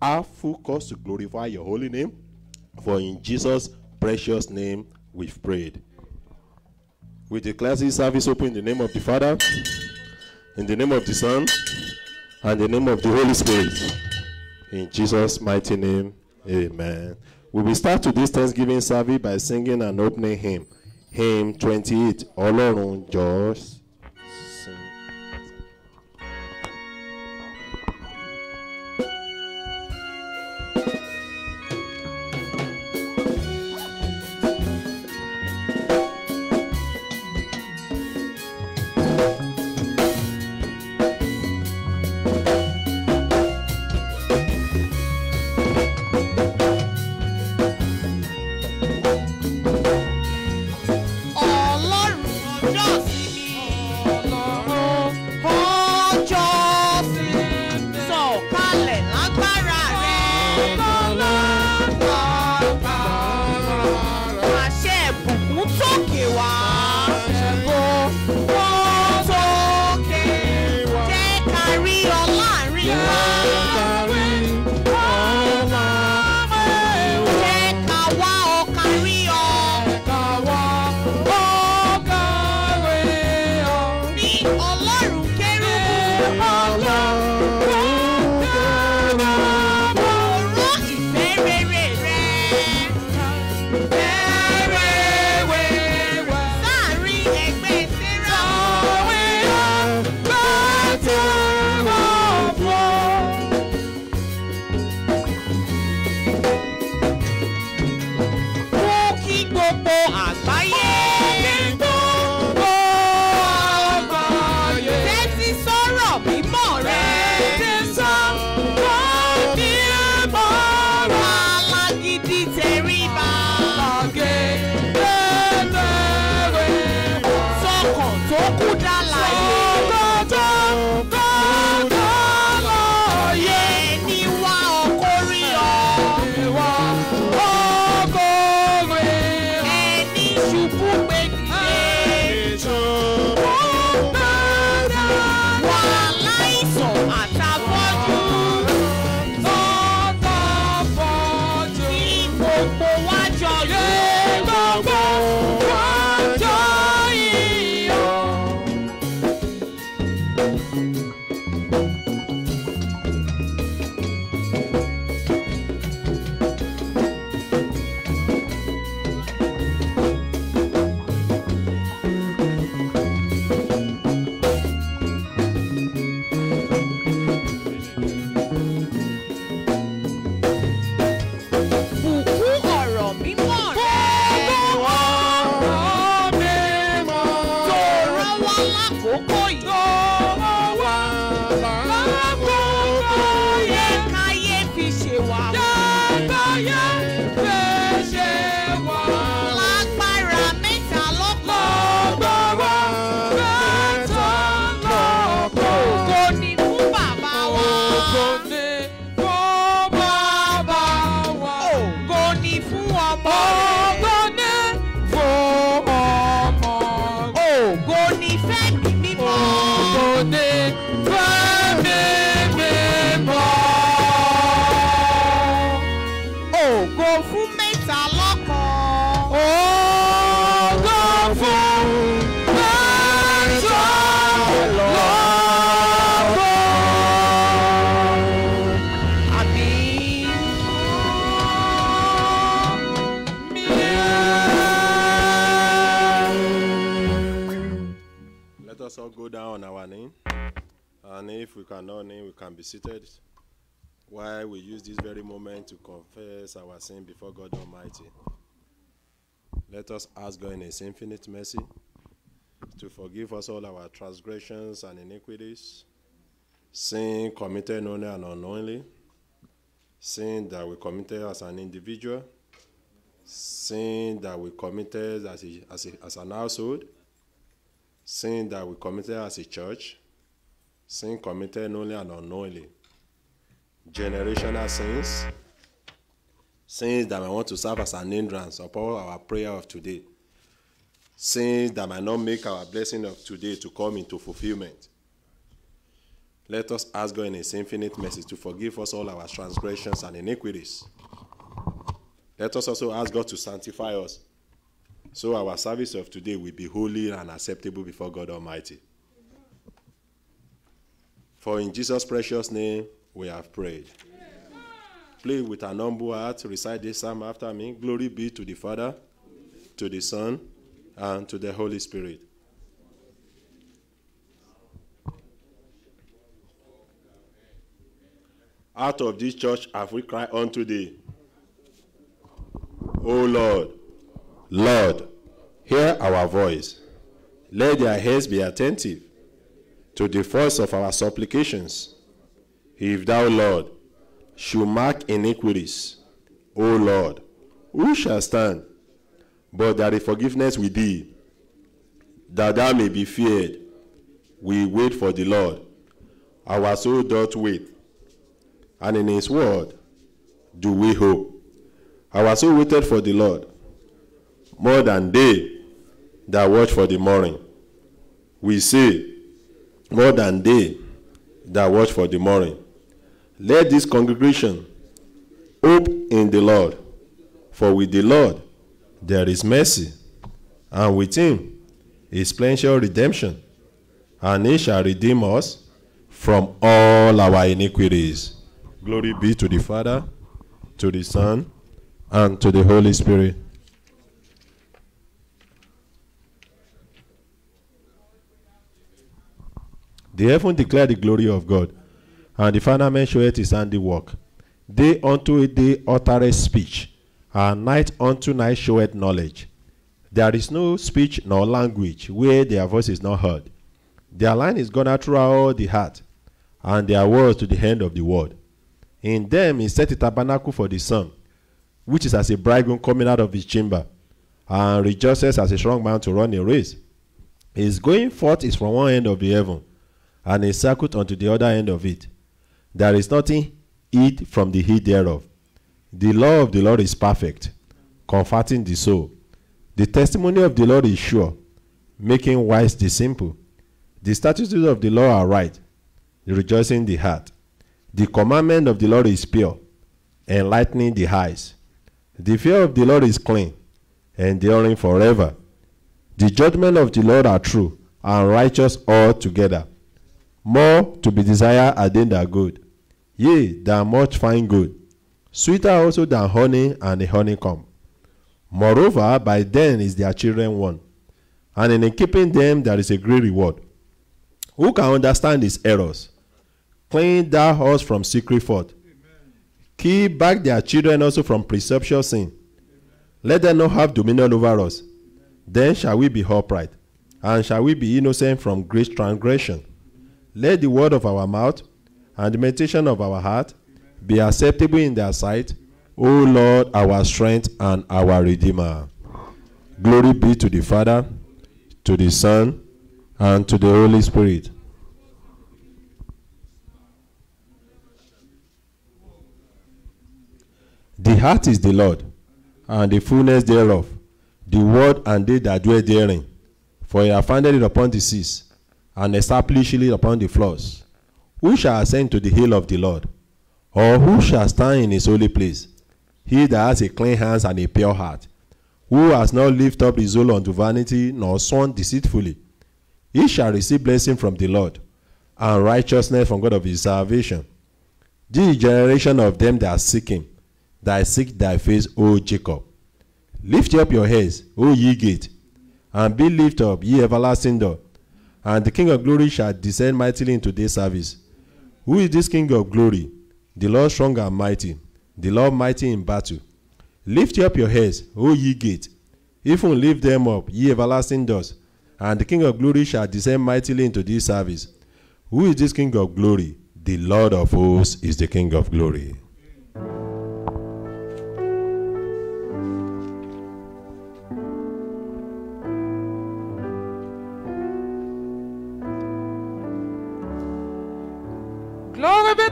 have full cause to glorify your holy name. For in Jesus' precious name we've prayed. We declare this service open in the name of the Father, in the name of the Son, and the name of the Holy Spirit. In Jesus' mighty name, amen. We will start today's Thanksgiving service by singing an opening hymn. Hymn 28, Ọlọ́run jọ̀ọ́ If we can be seated while we use this very moment to confess our sin before God Almighty. Let us ask God in His infinite mercy to forgive us all our transgressions and iniquities, sin committed knowingly and unknowingly, sin that we committed as an individual, sin that we committed as, a, as, a, as an household, sin that we committed as a church, sin committed knowingly and unknowingly, generational sins, sins that might want to serve as an hindrance upon our prayer of today, sins that might not make our blessing of today to come into fulfillment. Let us ask God in His infinite mercy to forgive us all our transgressions and iniquities. Let us also ask God to sanctify us so our service of today will be holy and acceptable before God Almighty. For in Jesus' precious name we have prayed. Please, with an humble heart, recite this psalm after me. Glory be to the Father, to the Son, and to the Holy Spirit. Out of this church have we cried unto thee. O Lord, Lord, hear our voice. Let their ears be attentive to the voice of our supplications. If thou, Lord, should mark iniquities, O Lord, who shall stand? But there is forgiveness with thee, that thou may be feared. We wait for the Lord. Our soul doth wait, and in his word do we hope. Our soul waited for the Lord more than they that watch for the morning. We say, more than they that watch for the morning. Let this congregation hope in the Lord, for with the Lord there is mercy, and with him is plenty of redemption, and he shall redeem us from all our iniquities. Glory be to the Father, to the Son, and to the Holy Spirit. The heaven declare the glory of God, and the firmament showeth his handiwork. Day unto day uttereth speech, and night unto night showeth knowledge. There is no speech nor language where their voice is not heard. Their line is gone out throughout all the heart, and their words to the end of the world. In them is set a tabernacle for the sun, which is as a bridegroom coming out of his chamber, and rejoices as a strong man to run a race. His going forth is from one end of the heaven, and a circuit unto the other end of it. There is nothing hid from the heat thereof. The law of the Lord is perfect, comforting the soul. The testimony of the Lord is sure, making wise the simple. The statutes of the law are right, rejoicing the heart. The commandment of the Lord is pure, enlightening the eyes. The fear of the Lord is clean, enduring forever. The judgment of the Lord are true and righteous altogether. More to be desired are they that good, yea, than much fine good, sweeter also than honey and the honeycomb. Moreover, by them is their children won, and in keeping them there is a great reward. Who can understand his errors? Clean thou us from secret fault. Keep back their children also from presumptuous sin. Let them not have dominion over us. Then shall we be upright, and shall we be innocent from great transgression. Let the word of our mouth and the meditation of our heart be acceptable in their sight, O Lord, our strength and our Redeemer. Glory be to the Father, to the Son, and to the Holy Spirit. The heart is the Lord, and the fullness thereof, the word and they that dwell therein. For he founded it upon the seas, and established it upon the floors. Who shall ascend to the hill of the Lord? Or who shall stand in his holy place? He that has a clean hands and a pure heart, who has not lifted up his soul unto vanity, nor sworn deceitfully. He shall receive blessing from the Lord, and righteousness from God of his salvation. This generation of them that seek him, that seek thy face, O Jacob. Lift up your heads, O ye gate, and be lifted up, ye everlasting door, and the King of glory shall descend mightily into this service. Who is this King of glory? The Lord strong and mighty, the Lord mighty in battle. Lift up your heads, O ye gate, even lift them up, ye everlasting doors, and the King of glory shall descend mightily into this service. Who is this King of glory? The Lord of hosts is the King of glory.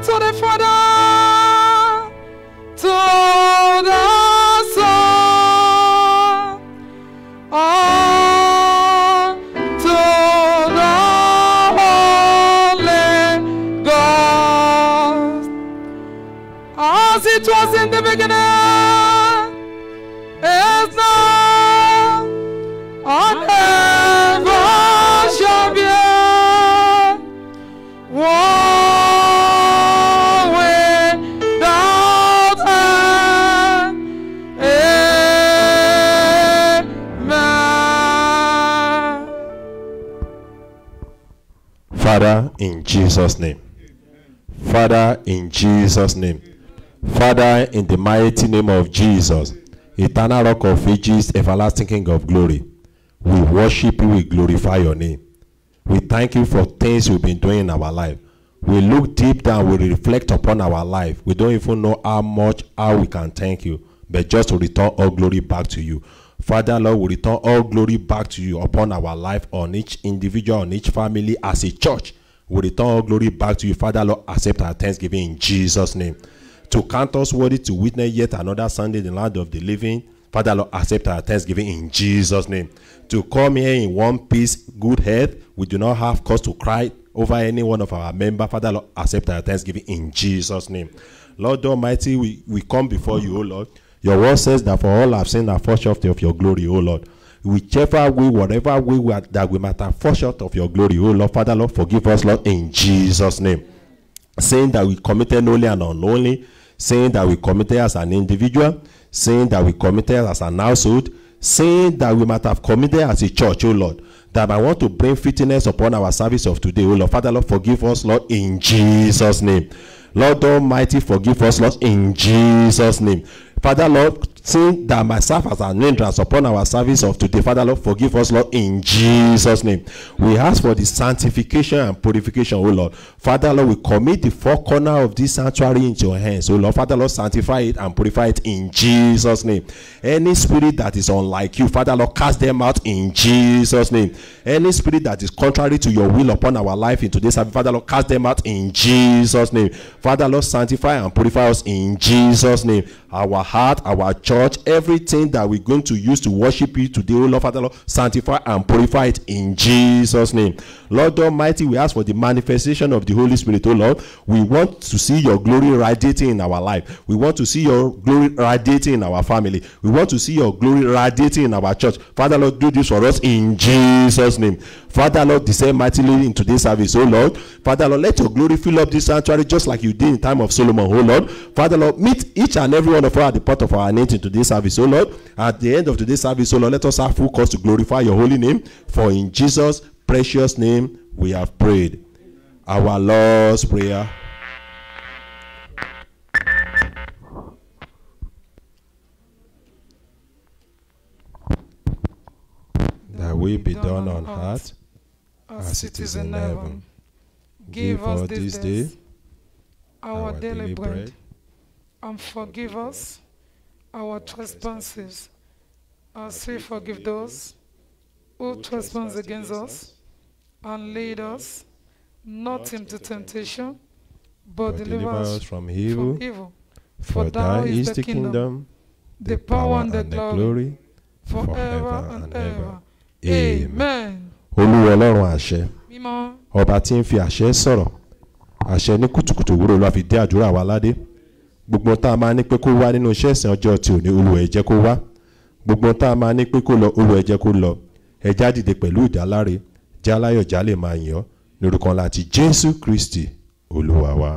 To the Father, Father, in Jesus' name. Father, in Jesus' name. Father, in the mighty name of Jesus, eternal rock of ages, everlasting King of glory, we worship you, we glorify your name. We thank you for things you've been doing in our life. We look deep down, we reflect upon our life. We don't even know how much, how we can thank you, but just to return all glory back to you. Father, Lord, we return all glory back to you upon our life, on each individual, on each family, as a church. We return all glory back to you. Father, Lord, accept our thanksgiving in Jesus' name. To count us worthy to witness yet another Sunday in the land of the living. Father, Lord, accept our thanksgiving in Jesus' name. To come here in one piece, good health. We do not have cause to cry over any one of our members. Father, Lord, accept our thanksgiving in Jesus' name. Lord Almighty, we, we come before you, O Lord. Your word says that for all have seen and fall short of your glory, O Lord. Whichever way, whatever way we are, that we might have fall short of your glory, O Lord, Father, Lord, forgive us, Lord, in Jesus' name saying that we committed knowingly and unknowingly, saying that we committed as an individual, saying that we committed as an household, saying that we might have committed as a church, O Lord. That I want to bring fitness upon our service of today, O Lord. Father, Lord, forgive us, Lord, in Jesus' name. Lord Almighty, forgive us, Lord, in Jesus' name. Father, Seeing that myself as an hindrance upon our service of today, Father, Lord, forgive us, Lord, in Jesus' name. We ask for the sanctification and purification, oh Lord. Father, Lord, we commit the four corner of this sanctuary into your hands, oh Lord. Father, Lord, sanctify it and purify it in Jesus' name. Any spirit that is unlike you, Father, Lord, cast them out in Jesus' name. Any spirit that is contrary to your will upon our life in today's service, Father, Lord, cast them out in Jesus' name. Father, Lord, sanctify and purify us in Jesus' name. Our heart, our church, everything that we're going to use to worship you today, oh Lord, Father, Lord, sanctify and purify it in Jesus' name. Lord Almighty, we ask for the manifestation of the Holy Spirit, oh Lord. We want to see your glory radiating in our life. We want to see your glory radiating in our family. We want to see your glory radiating in our church. Father, Lord, do this for us in Jesus' name. Father, Lord, descend mightily into this service, oh Lord. Father, Lord, let your glory fill up this sanctuary just like you did in time of Solomon, oh Lord. Father, Lord, meet each and every one of us at the part of our name in today's service, oh Lord. At the end of today's service, oh Lord, let us have full cause to glorify your holy name. For in Jesus' precious name we have prayed. Our Lord's Prayer. That will be done on earth as it is in heaven. Give us this day our daily bread, and forgive us our trespasses, as we forgive those who trespass against us, and lead us not into temptation, but deliver us from evil. from evil. For thou is the kingdom, the power and the glory, forever and ever. Amen. Olúwa ọlọ́run àṣẹ. Ọba tí ń fi àṣẹ sọ̀rọ̀. Àṣẹ ní kùtùkùtù òwúrọ̀ ló fi dé àdúrà wa ládé. Gbogbo tá a máa ní pé kó wá nínú iṣẹ́ ìsìn ọjọ́ tí ò ní olùwẹ̀ ẹ jẹ́ kó wá. Gbogbo tá a máa ní pé kó lọ olùwẹ̀ ẹ jẹ́ kó lọ. Ẹja dìde pẹ̀lú ìdáláre. Jẹ́ aláyọ̀ já lè máa yàn lórúkọ ńlá ti jésù kristi olúwa wa.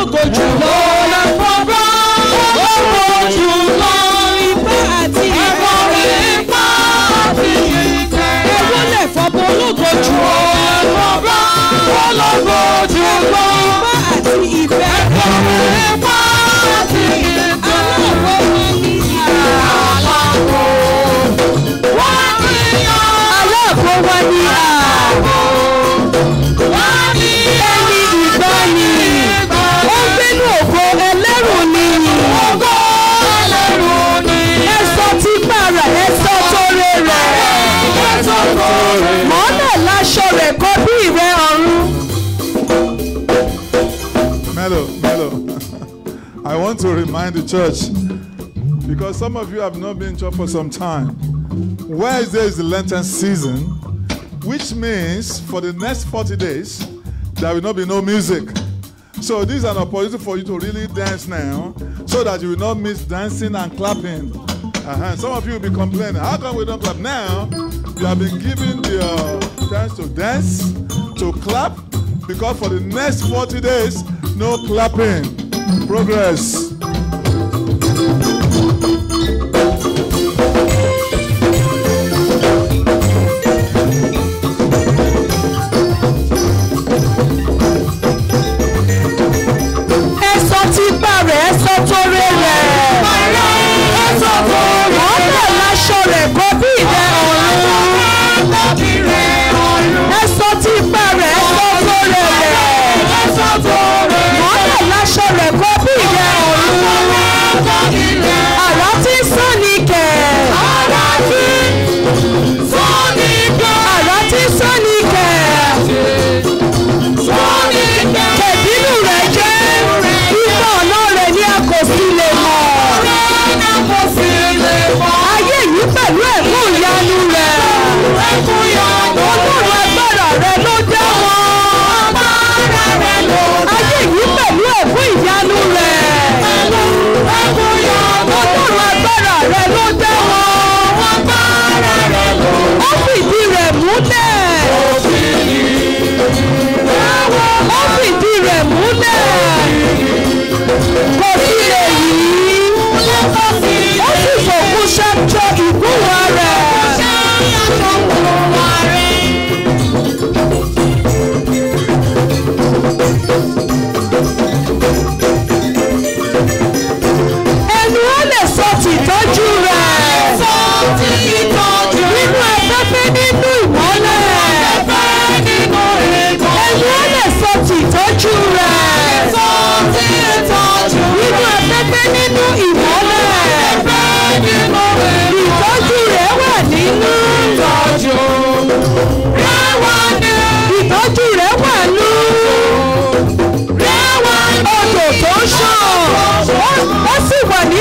Fọ́bọ ológo jùlọ. fọ́bọ ológo jùlọ. ipá àti ìfẹ́. ipá àti ìfẹ́. ẹ wólẹ̀ fọ́bọ ológo jùlọ. fọ́bọ ológo jùlọ. ipá àti ìfẹ́. ipá àti ìfẹ́. aláwọ̀ wọn ni aláwọ̀ wọ́n ní aláàbò wa ní ààbò wọ́n ní ẹni ìgbani ẹ̀sọ́ tóore mọ́lẹ̀ láṣọ rẹ̀ kọ́ bí ìrẹ́ ọ̀run. Mellow, mellow. I want to remind the church because some of you have not been in church for some time. Wednesday is the Lenten season, which means for the next 40 days, there will not be no music. So, this is an opportunity for you to really dance now so that you will not miss dancing and clapping. Uh-huh. Some of you will be complaining, how come we don't clap? Now, you have been given the uh, chance to dance, to clap, because for the next 40 days, no clapping. Progress.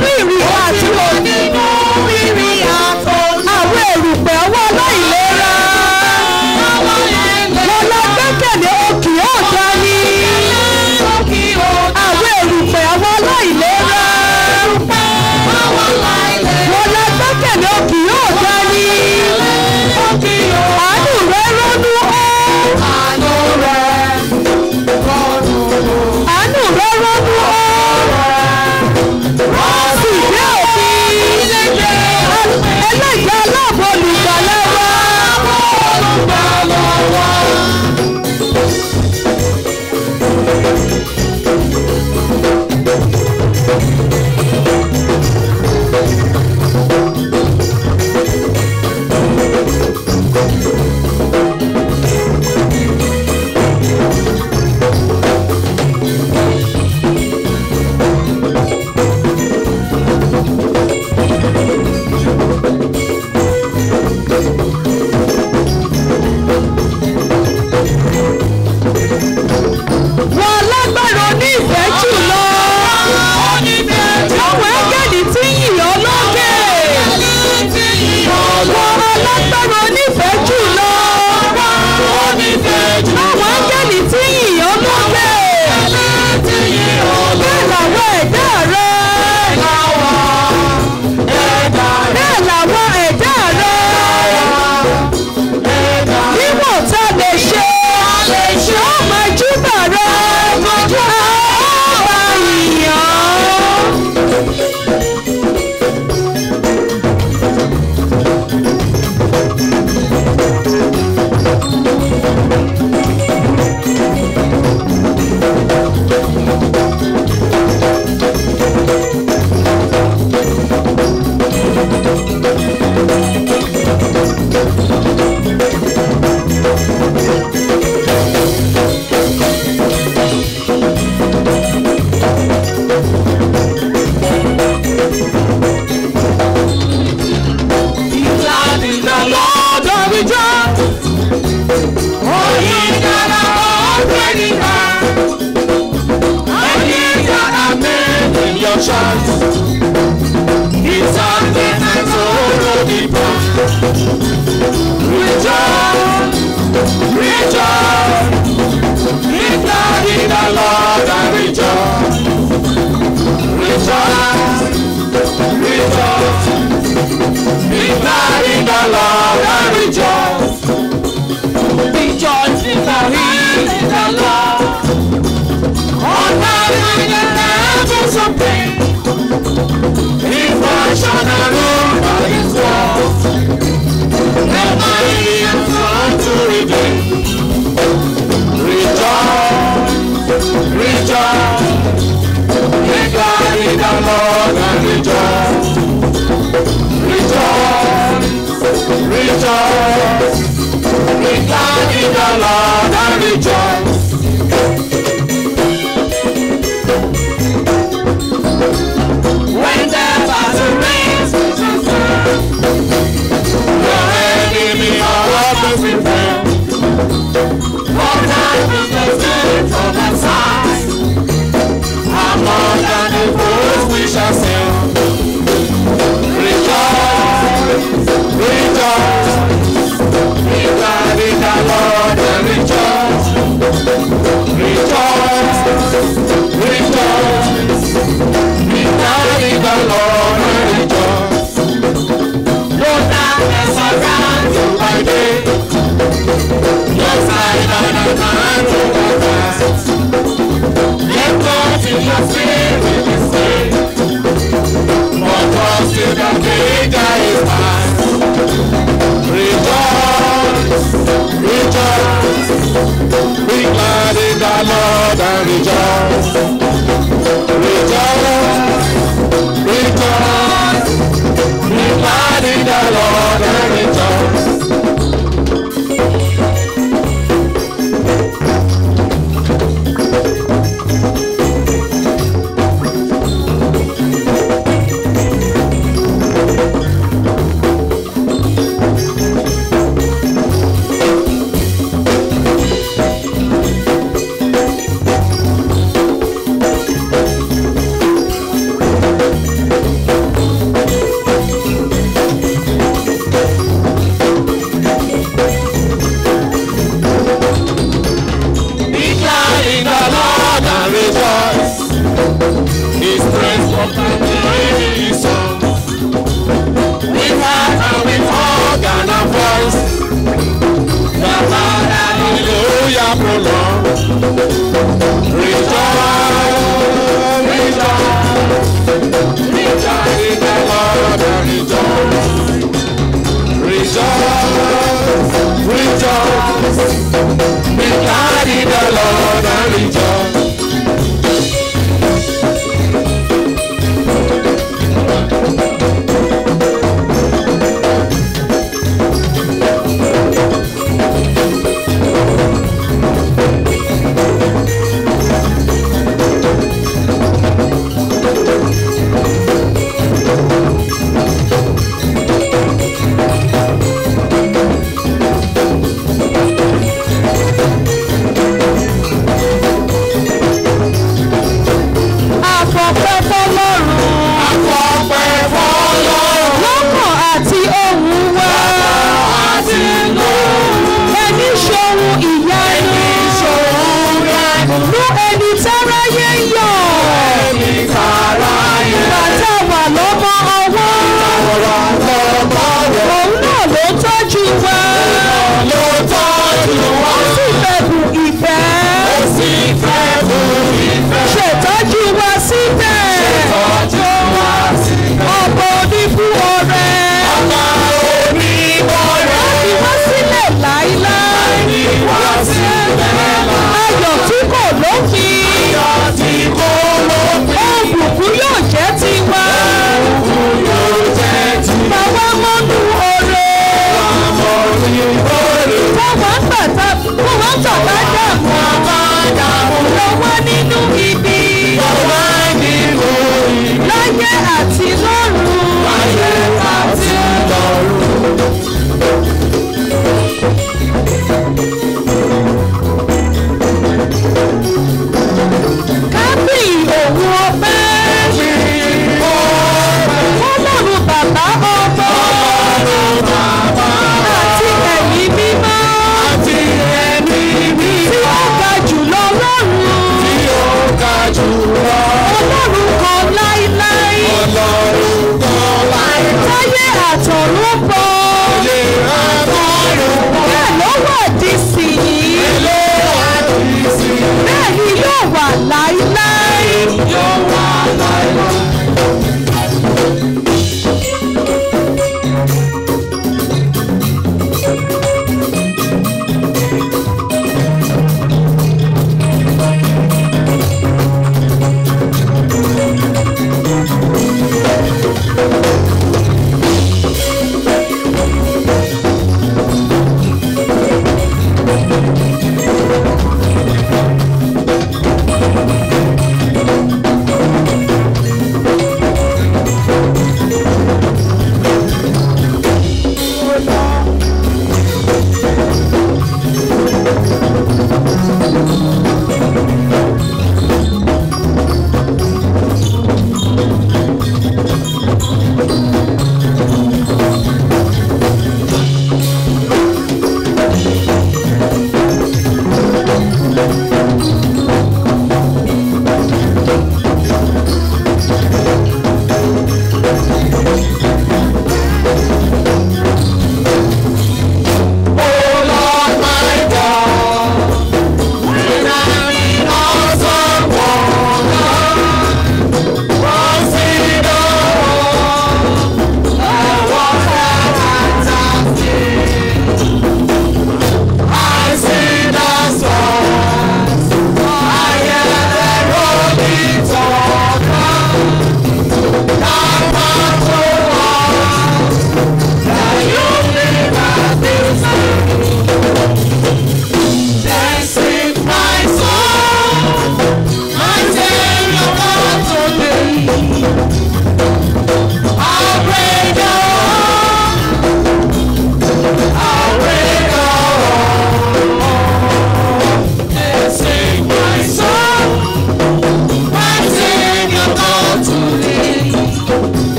We are àti orí.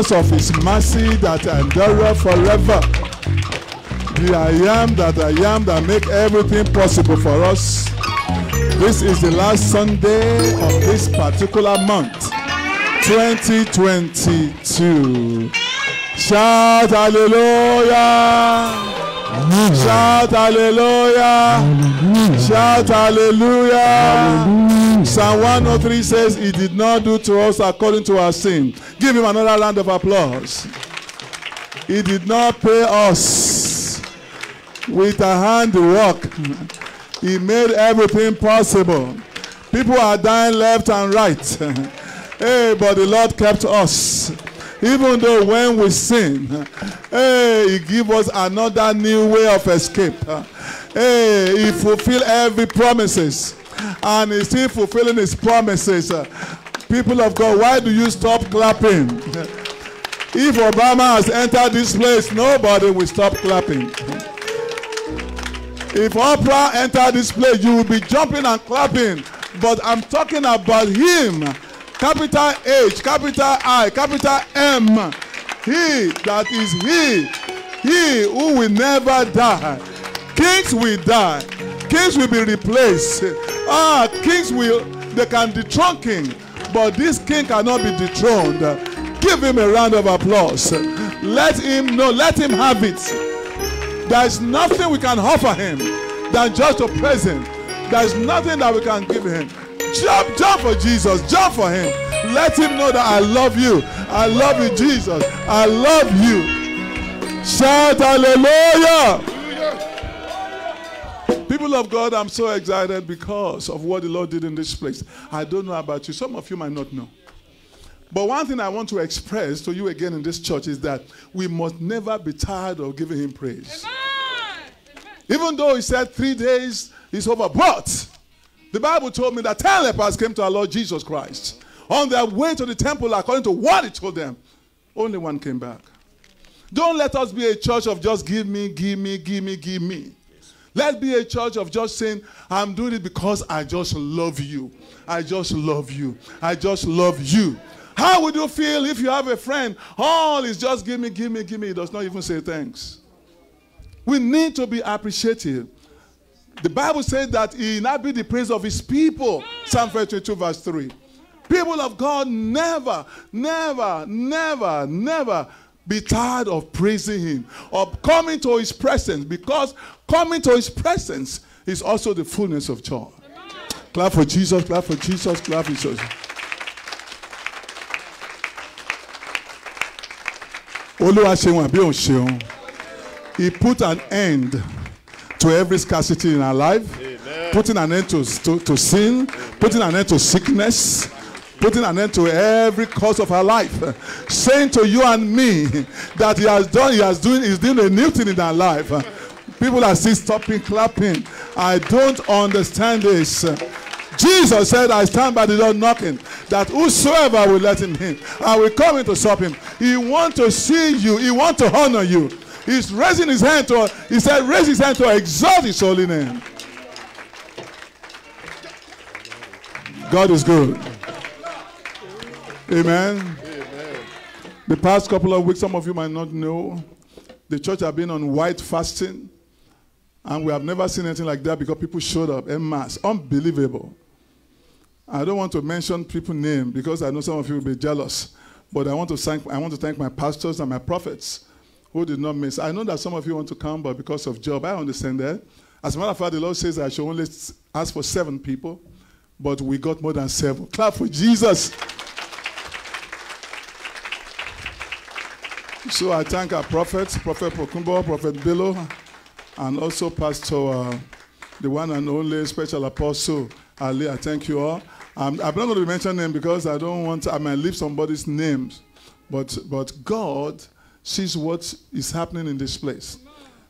because of his mercy that endureth forever. The I am that I am that make everything possible for us. This is the last Sunday of this particular month, 2022. Shout hallelujah! Shout hallelujah. Shout hallelujah. Psalm 103 says, He did not do to us according to our sins. Give him another round of applause. He did not pay us with a handwork. He made everything possible. People are dying left and right. hey, but the Lord kept us. Even though when we sin, hey, He gave us another new way of escape. Hey, He fulfilled every promises. And He's still fulfilling His promises. People of God, why do you stop clapping? if Obama has entered this place, nobody will stop clapping. If Oprah entered this place, you will be jumping and clapping. But I'm talking about him. Capital H, capital I, capital M. He that is he. He who will never die. Kings will die. Kings will be replaced. Ah, kings will, they can dethrone king. But this king cannot be dethroned. Give him a round of applause. Let him know, let him have it. There is nothing we can offer him than just a present. There is nothing that we can give him. Jump, jump for Jesus. Jump for him. Let him know that I love you. I love you, Jesus. I love you. Shout hallelujah. People of God, I'm so excited because of what the Lord did in this place. I don't know about you. Some of you might not know. But one thing I want to express to you again in this church is that we must never be tired of giving him praise. Even though he said three days is over, but the Bible told me that ten lepers came to our Lord Jesus Christ on their way to the temple according to what he told them. Only one came back. Don't let us be a church of just give me, give me, give me, give me. Let's be a church of just saying, I'm doing it because I just love you. I just love you. I just love you. How would you feel if you have a friend? All is just give me, give me, give me. He does not even say thanks. We need to be appreciative. The Bible says that he not be the praise of his people. Psalm 52, verse 3. People of God never, never, never, never be tired of praising him, of coming to his presence, because coming to his presence is also the fullness of joy. Clap for Jesus, clap for Jesus, clap for Jesus. Olúwa ṣeun àbí òun ṣeun. He put an end to every scarcity in our life, putting an end to, to, to sin, putting an end to sickness, putting an end to every cause of our life, saying to you and me that he has done, he has doing, he's doing a new thing in our life. People are still stopping clapping. I don't understand this. Jesus said, I stand by the door knocking, that whosoever will let him in, I will come in to stop him. He want to see you, he want to honor you. He's raising his hand to, he said, raise his hand to exalt his holy name. God is good. Amen. The past couple of weeks, some of you might not know, the church have been on white fasting, and we have never seen anything like that because people showed up en masse. Unbelievable. I don't want to mention people's name because I know some of you will be jealous. But I want to thank I want to thank my pastors and my prophets who did not miss. I know that some of you want to come, but because of job, I understand that. As a matter of fact, the Lord says I should only ask for seven people, but we got more than seven. Clap for Jesus. So I thank our prophets, Prophet Pokumbo, Prophet Bello, and also Pastor, uh, the one and only special apostle, Ali. I thank you all. Um, I'm not going to mention them because I don't want, I might leave somebody's names. But, but God sees what is happening in this place.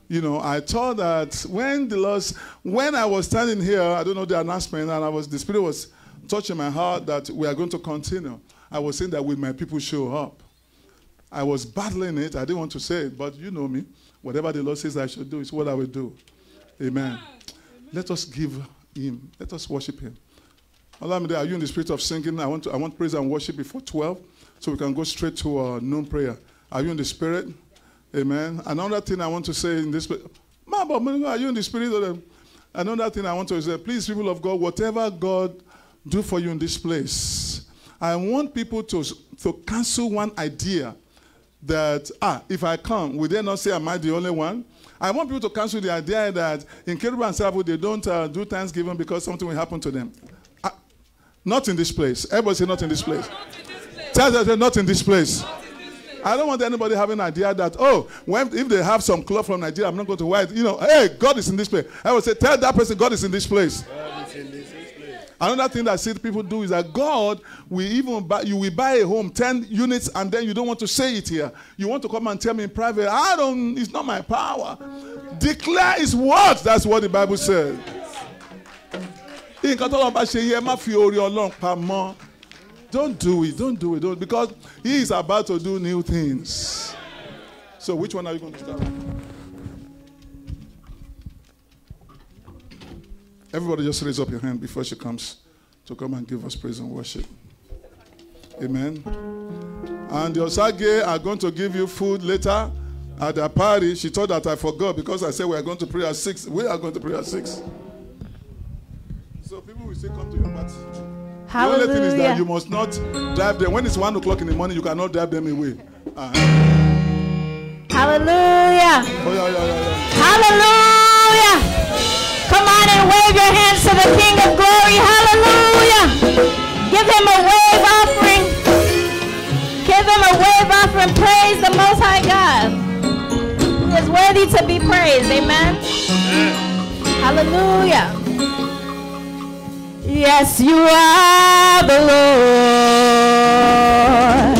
You know, I thought that when the Lord, when I was standing here, I don't know the announcement, and I was, the Spirit was touching my heart that we are going to continue. I was saying that will my people show up? I was battling it. I didn't want to say it, but you know me. Whatever the Lord says I should do is what I will do. Amen. Let us give Him. Let us worship Him. Olamide, are you in the spirit of singing? I want to, I want praise and worship before 12, so we can go straight to uh, noon prayer. Are you in the spirit? Amen. Another thing I want to say in this place, are you in the spirit? Another thing I want to say, please, people of God, whatever God do for you in this place, I want people to, to cancel one idea that, ah, if I come, will they not say, am I the only one? I want people to cancel the idea that in Kerubu and Seraphim, they don't uh, do Thanksgiving because something will happen to them. Ah, not in this place. Everybody say, not in this place. Tell them, not in this place. I don't want anybody having an idea that, oh, when, if they have some cloth from Nigeria, I'm not going to wear it. You know, hey, God is in this place. I would say, tell that person, God is in this place. Another thing that city people do is that God will even buy, you will buy a home, 10 units, and then you don't want to say it here. You want to come and tell me in private, I don't, it's not my power. Declare his word. That's what the Bible says. Don't do it. Don't do it. Don't because he is about to do new things. So which one are you going to start with? Everybody just raise up your hand before she comes to come and give us praise and worship. Amen. And the Osage are going to give you food later at the party. She thought that I forgot because I said we are going to pray at six. We are going to pray at six. So people will still come to your party. The only thing is that you must not drive them. When it's one o'clock in the morning, you cannot drive them away. Uh, Hallelujah. oh, yeah, yeah, yeah. Hallelujah. And wave your hands to the King of Glory. Hallelujah. Give him a wave offering. Give him a wave offering. Praise the Most High God. He is worthy to be praised. Amen. Hallelujah. Yes, you are the Lord.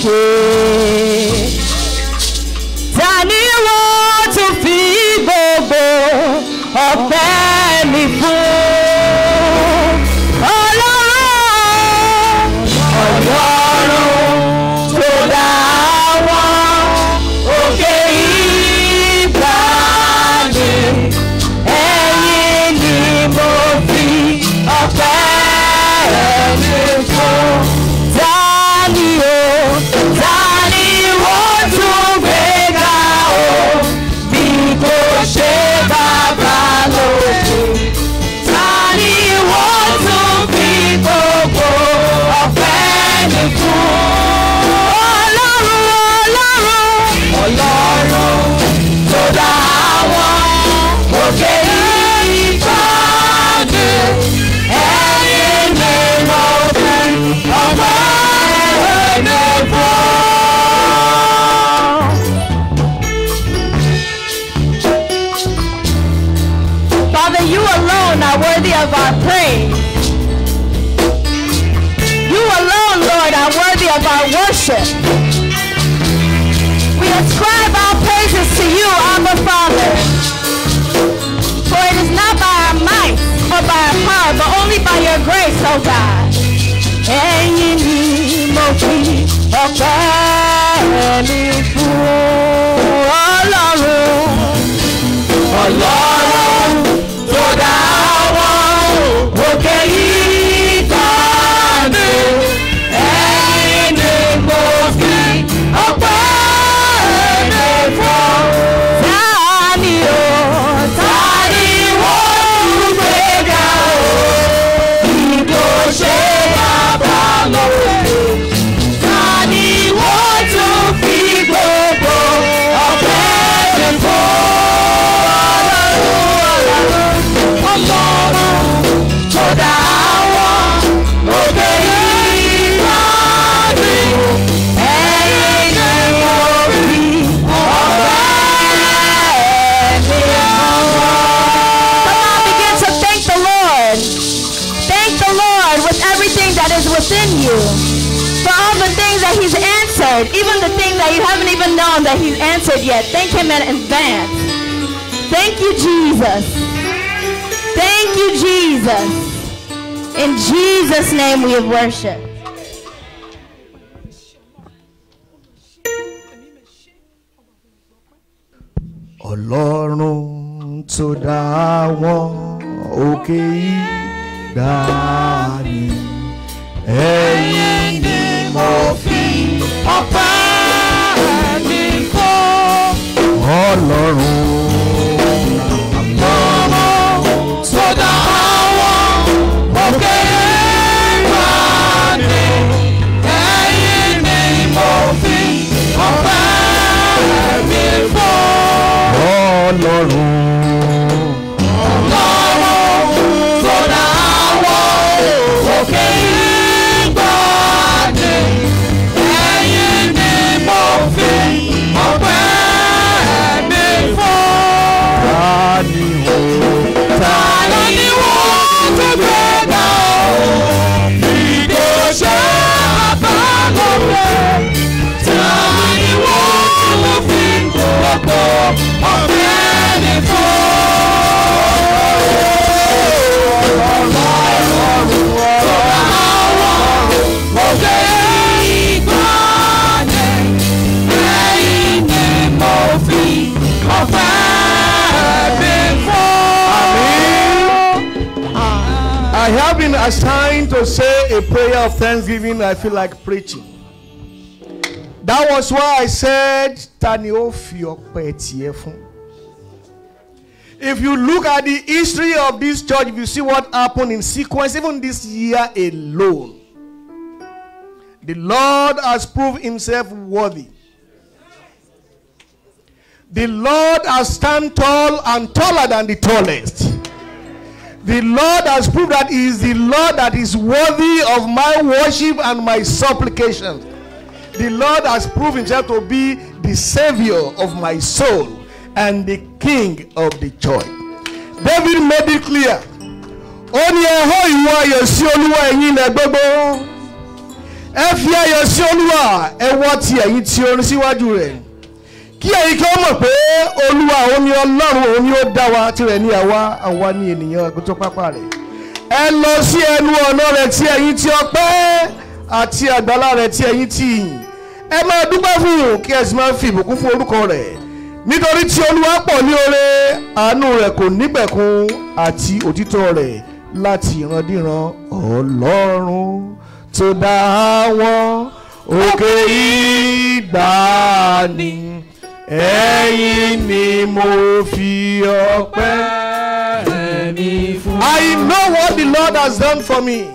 ṣe. in advance. Thank you, Jesus. Thank you, Jesus. In Jesus' name we have worshiped. I feel like preaching. That was why I said, Tani If you look at the history of this church, if you see what happened in sequence, even this year alone, the Lord has proved himself worthy. The Lord has stand tall and taller than the tallest. The Lord has proved that He is the Lord that is worthy of my worship and my supplication. The Lord has proved Himself to be the Savior of my soul and the King of the church. David made it clear. Ó ní ẹ hó ìwọ ayọ̀ sí Olúwa ẹ̀yin ilẹ̀ gbogbo. Ẹ fi ayọ̀ sí Olúwa ẹ wọ́ ti ẹ̀yin tí orin síwájú. Kí ẹ̀yin kí ó mọ̀ pé Olúwa òun ni Ọlọ́run òun ni ó dá wa tirẹ̀ ní àwa àwa ní ènìyàn ẹ̀gbọ́n pápá rẹ̀. Ẹ lọ sí ẹnu ọ̀nà rẹ̀ tí ẹ̀yin tí ọpẹ́ àti àgbàlá rẹ̀ tí ẹ̀yin tí yìn. Ẹ máa dúpẹ́ fún un kí ẹ sì máa fi ìbùkún fún orúkọ rẹ̀ nítorí tí olúwa pọ̀ ní oore àánú rẹ̀ kò nígbẹ̀kun àti òtítọ́ rẹ̀ láti ìrandíran ọlọ́run tó dá wọn òkè ìgbàanì ẹ̀yìn ni mo fi ọpẹ́ mi fún. I know what the Lord has done for me.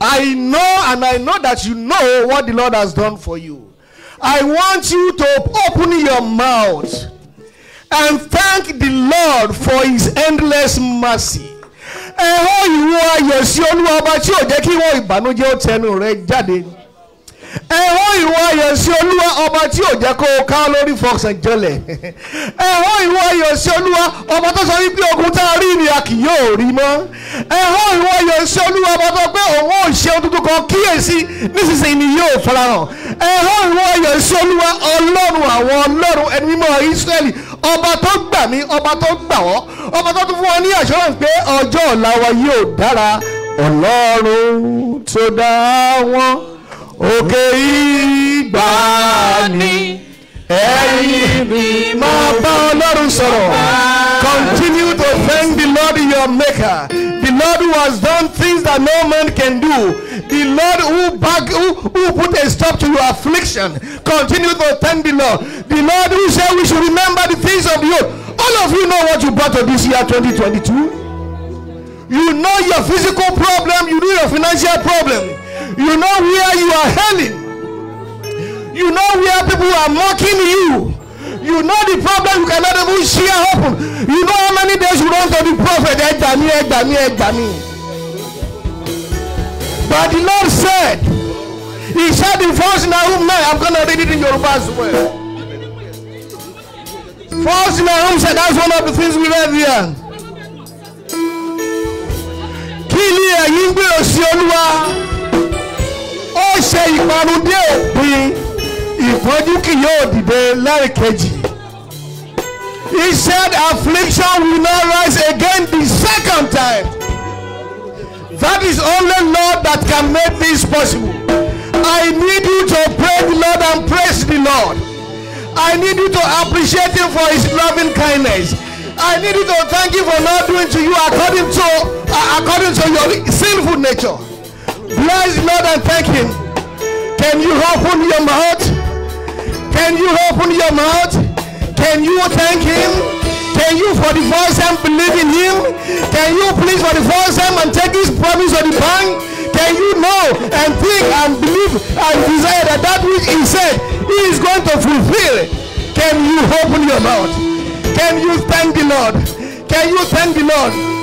I know and I know that you know what the Lord has done for you. I want you to open your mouth and thank the Lord for his endless mercy. ẹ hó ìwọ ayọ̀ sí olúwa ọba tí ò jẹ́ kí wọ́n ìbànújẹ́ ó tẹnu rẹ jáde. Ẹ hó ìwọ ayọ̀ sí olúwa ọba tí ò jẹ́ kó o ká lórí fọkàn jọlẹ̀. ẹ hó ìwọ ayọ̀ sí olúwa ọba tó sọ wípé ogun tá a rí ni a kì yóò rí mọ́. ẹ hó ìwọ ayọ̀ sí olúwa ọba tó pé òun ò ṣe ohun tuntun kan kíyèsí nísinsìnyí ni yóò farahàn. ẹ ìwọ ayọ̀ sí olúwa ọlọ́run àwọn ọlọ́run ẹni mímọ́ Ísírẹ́lì ọba tó gbà mí ọba tó gbà wọ́n ọba tó tún fún wa ní assurance pé ọjọ́ ọ̀la wa yóò dára ọlọ́run tó dá wọn òkè ìgbàanì ẹ̀yin mi máa bá ọlọ́run sọ̀rọ̀. Continue to thank the lord your maker. The lord who has done things that no man can do. The lord who back who, who put a stop to your affliction. Continue to thank the lord. The lord who said we should remember the things of the old. All of you know what you brought to this year 2022 you know your physical problem. You know your financial problem you know where you are heading you know where people are mocking you. You know the problem you cannot even share open. You know how many days you run to the prophet ẹgbà mi ẹgbà mi ẹgbà mi but the lord said he said in first nahum nine i'm gonna read it in yoruba as well. First nahum said that's one of the things we read here. Kí ni ẹ̀yin gbèrò sí olúwa ṣe ìparun dé òpin ìpọ́njú kì yóò dìde lẹ́ẹ̀kejì. He said affliction will not rise again the second time. That is only Lord that can make this possible. I need you to pray the Lord and praise the Lord. I need you to appreciate Him for His loving kindness. I need you to thank Him for not doing to you according to uh, according to your sinful nature. Bless Lord and thank Him. Can you open your mouth? Can you open your mouth? Can you thank him? Can you for the first time believe in him? Can you please for the first time and take his promise on the bank? Can you know and think and believe and desire that that which he said he is going to fulfill? Can you open your mouth? Can you thank the Lord? Can you thank the Lord?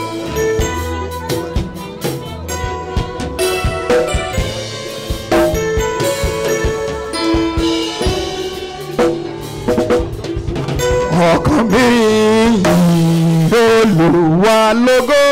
Ọkàn mi yìn olúwa lógo.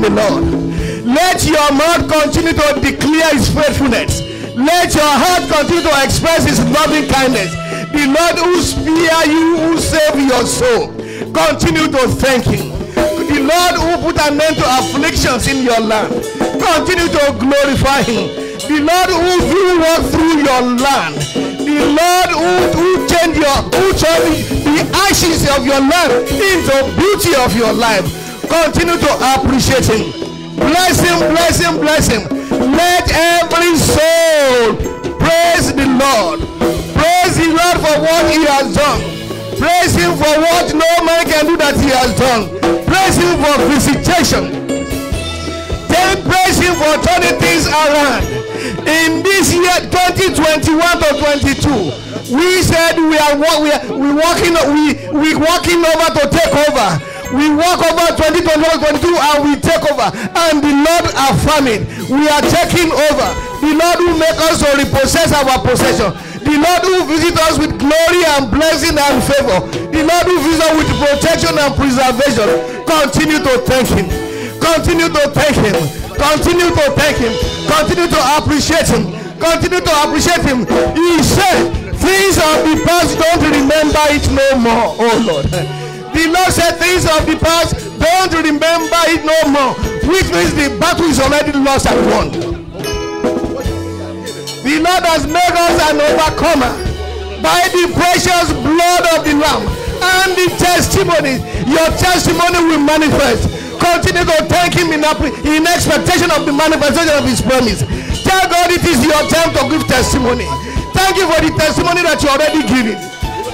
The Lord. Let your mouth continue to declare his faithfulness. Let your heart continue to express his loving kindness. The Lord who spare you, who save your soul. Continue to thank him. The Lord who put an end to afflictions in your land. Continue to glorify him. The Lord who will walk through your land. The Lord who, who change your who turn the ashes of your land into beauty of your life. Continue to appreciate him. Bless him, bless him, bless him. Let every soul praise the Lord. Praise the Lord for what he has done. Praise him for what no man can do that he has done. Praise him for visitation. Then praise him for turning things around. In this year 2021 to 22, we said we are we are we walking we we walking over to take over. We walk over 2021 22 and we take over. And the Lord affirming, we are taking over. The Lord will make us to repossess our possession. The Lord will visit us with glory and blessing and favor. The Lord will visit us with protection and preservation. Continue to thank Him. Continue to thank him. Continue to thank him. Continue to appreciate him. Continue to appreciate him. He said, things of the past don't remember it no more. Oh Lord. The Lord said things of the past don't remember it no more. Which means the battle is already lost and won. The Lord has made us an overcomer by the precious blood of the Lamb and the testimony. Your testimony will manifest. Continue to thank Him in, in expectation of the manifestation of His promise. Tell God it is your time to give testimony. Thank you for the testimony that you're already giving.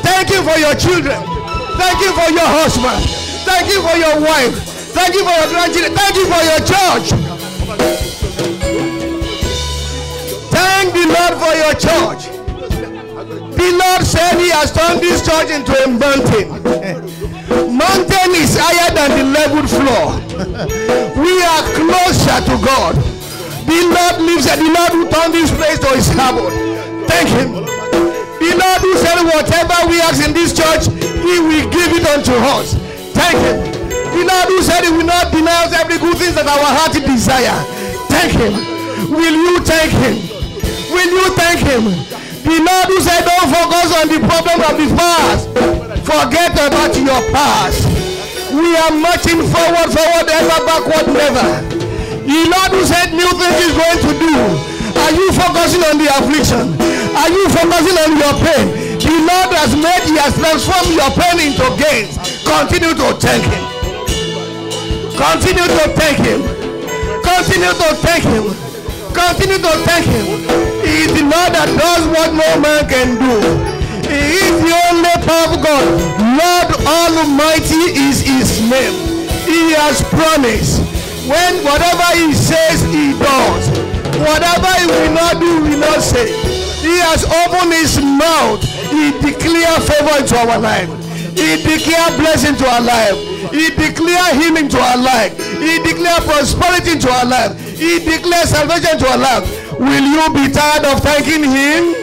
Thank you for your children. Thank you for your husband. Thank you for your wife. Thank you for your grandchildren. Thank you for your church. Thank the Lord for your church. The Lord said He has turned this church into a mountain. mountain is higher than the level floor. we are closer to God. The Lord lives and the Lord who turned this place to His abode. Thank Him. The Lord who said whatever we ask in this church, He will give it unto us. Thank Him. The Lord who said He will not deny us every good thing that our heart desire. Thank Him. Will you thank Him? Will you thank him? The Lord who said, Don't focus on the problem of the past. Forget about your past. We are marching forward, forward, ever, backward, never. The Lord who said new things is going to do. Are you focusing on the affliction? Are you focusing on your pain? The Lord has made, He has transformed your pain into gains. Continue to thank Him. Continue to thank Him. Continue to thank Him. Continue to thank Him. He is the Lord that does what no man can do. He is the only powerful God. Lord Almighty is His name. He has promised. When whatever He says, He does. Whatever He will not do, He will not say. He has opened His mouth. He declare favor into our life. He declare blessing to our life. He declare healing to our life. He declare prosperity to our life. He declare salvation to our life. Will you be tired of thanking him?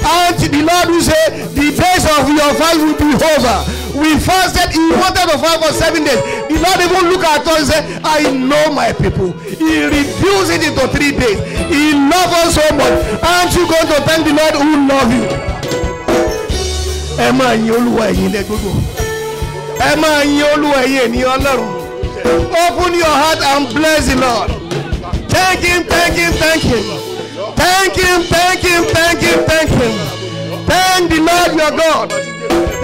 And the Lord will say, the days of your fast will be over. We fasted, he wanted to fast for seven days. The Lord even look at us and say, I know my people. He reduced it into three days. He loves us so much. Aren't you going to thank the Lord who loves you? Ẹ máa yin olúwa ẹ̀yin ilẹ̀ gbogbo. Ẹ máa yin olúwa ẹ̀yin ènìyàn ọlọ́run. Open your heart and bless the lord. Thank him thank him thank him. Thank him thank him thank him thank him. Thank the lord your god.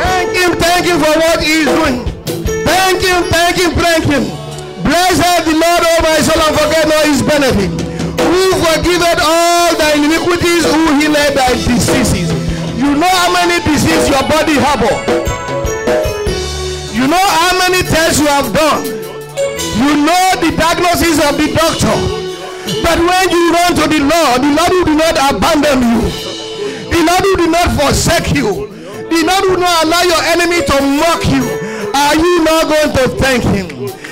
Thank him thank him for what he is doing. Thank him thank him thank him. Bless the lord o my soul and forget not his benefit. Who forgiveth all thy iniquities who healeth thy diseases you know how many diseases your body harbor. You know how many tests you have done. You know the diagnosis of the doctor. But when you run to the lord the lord will not abandon you. The lord will not forsake you. The lord will not allow your enemy to mock you. Are you not going to thank him?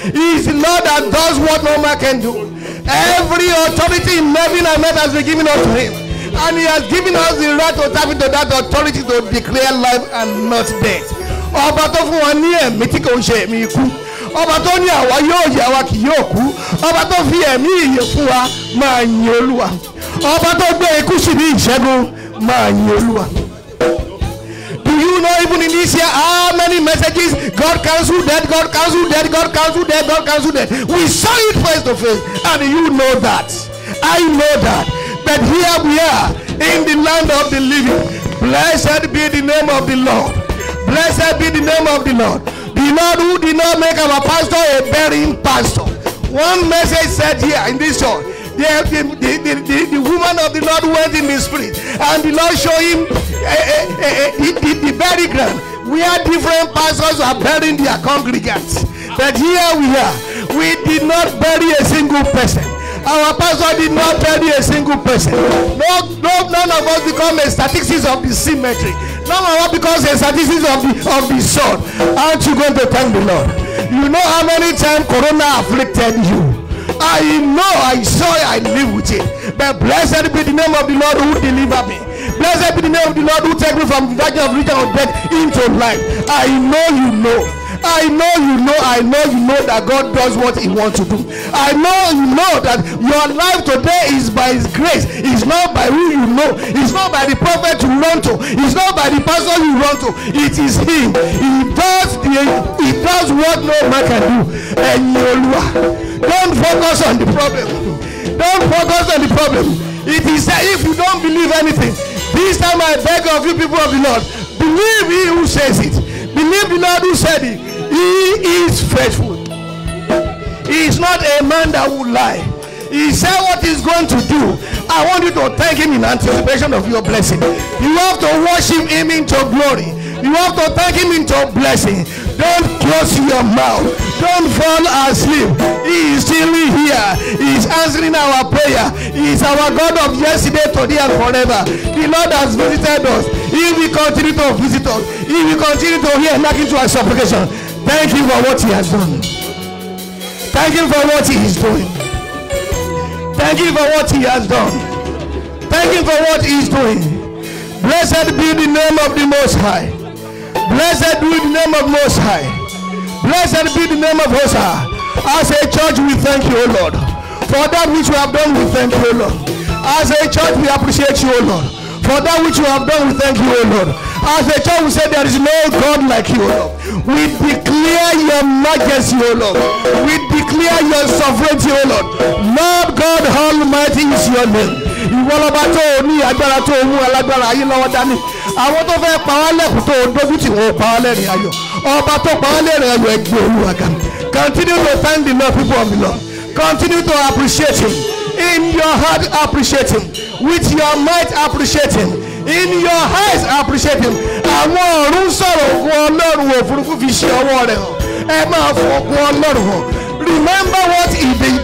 He is the lord that does what no man can do. Every authority in heaven and earth has been given unto him and he has given us the right to tap into that authority to declare life and not death ọba tó fún wa ní ẹ̀mí tí kò ń ṣe ẹ̀mí ikú ọba tó ní àwa yóò yẹ àwa kì yóò kú ọba tó fi ẹ̀mí ìyè fún wa máa yin olúwa ọba tó gbé ikú sí ní ìṣẹ́gun máa yin olúwa. Do you know even in this year how many messages God cancelled that, God cancelled that, God cancelled that, God cancelled that? We saw it face to face, and you know that. I know that. But here we are in the land of the living. Blessed be the name of the Lord. Blessed be the name of the Lord. The Lord who did not make our pastor a burying pastor. One message said here in this church. The, the, the, the, the, woman of the Lord went in the spirit, and the Lord showed him eh, eh, eh, the, the, the ground where different pastors are burying their congregants. But here we are. We did not bury a single person. Our pastor did not bury a single person. No, no, none of us become a statistics of the cemetery. None of us becomes a statistics of the of the sword. Aren't you going to thank the Lord? You know how many times Corona afflicted you. I know, I saw I live with it. But blessed be the name of the Lord who delivered me. Blessed be the name of the Lord who take me from the verge of region of death into life. I know you know. I know you know, I know you know that God does what He wants to do. I know you know that your life today is by His grace. It's not by who you know. It's not by the prophet you run to. It's not by the pastor you run to. It is Him. He does the, He does what no man can do. And don't focus on the problem. Don't focus on the problem. If you don't believe anything, this time I beg of you, people of the Lord, believe He who says it. Believe the Lord who said it. He is faithful. He is not a man that will lie. He said what he's going to do. I want you to thank him in anticipation of your blessing. You have to worship him into glory. You have to thank him into blessing. Don't close your mouth. Don't fall asleep. He is still here. He is answering our prayer. He is our God of yesterday, today, and forever. The Lord has visited us. He will continue to visit us. He will continue to hear hearken to our supplication. Thank him for what he has done. Thank him for what he is doing. Thank him for what he has done. Thank him for what he is doing. Blessed be the name of the Most High. Blessed be the name of Most High. Blessed be the name of Hosa. As a church, we thank you, O Lord. For that which you have done, we thank you, O Lord. As a church, we appreciate you, O Lord. For that which you have done, we thank you, O Lord. As a church, we say there is no God like you, Lord. We declare your majesty, O Lord. We declare your sovereignty, O Lord. Lord God Almighty is your name. Ìwọ lọ́ba tó o ní agbára tó o mú alágbára ayé lọ́wọ́ dání. Àwọn tó fẹ́ pa tó o dójú tì wọ́n pa ayọ̀. Ọba tó pa ayọ̀ ẹgbẹ́ olúwa ga. Continue to thank the Lord, people of the Lord. Continue to appreciate him. In your heart, appreciate him. With your might, appreciate him. In your eyes, appreciate him. Àwọn ọ̀run sọ̀rọ̀ ogun ọlọ́run òfurufú fi ṣe ọwọ́ rẹ̀ hàn. Ẹ máa fọ ogun ọlọ́run hàn. Remember what he did.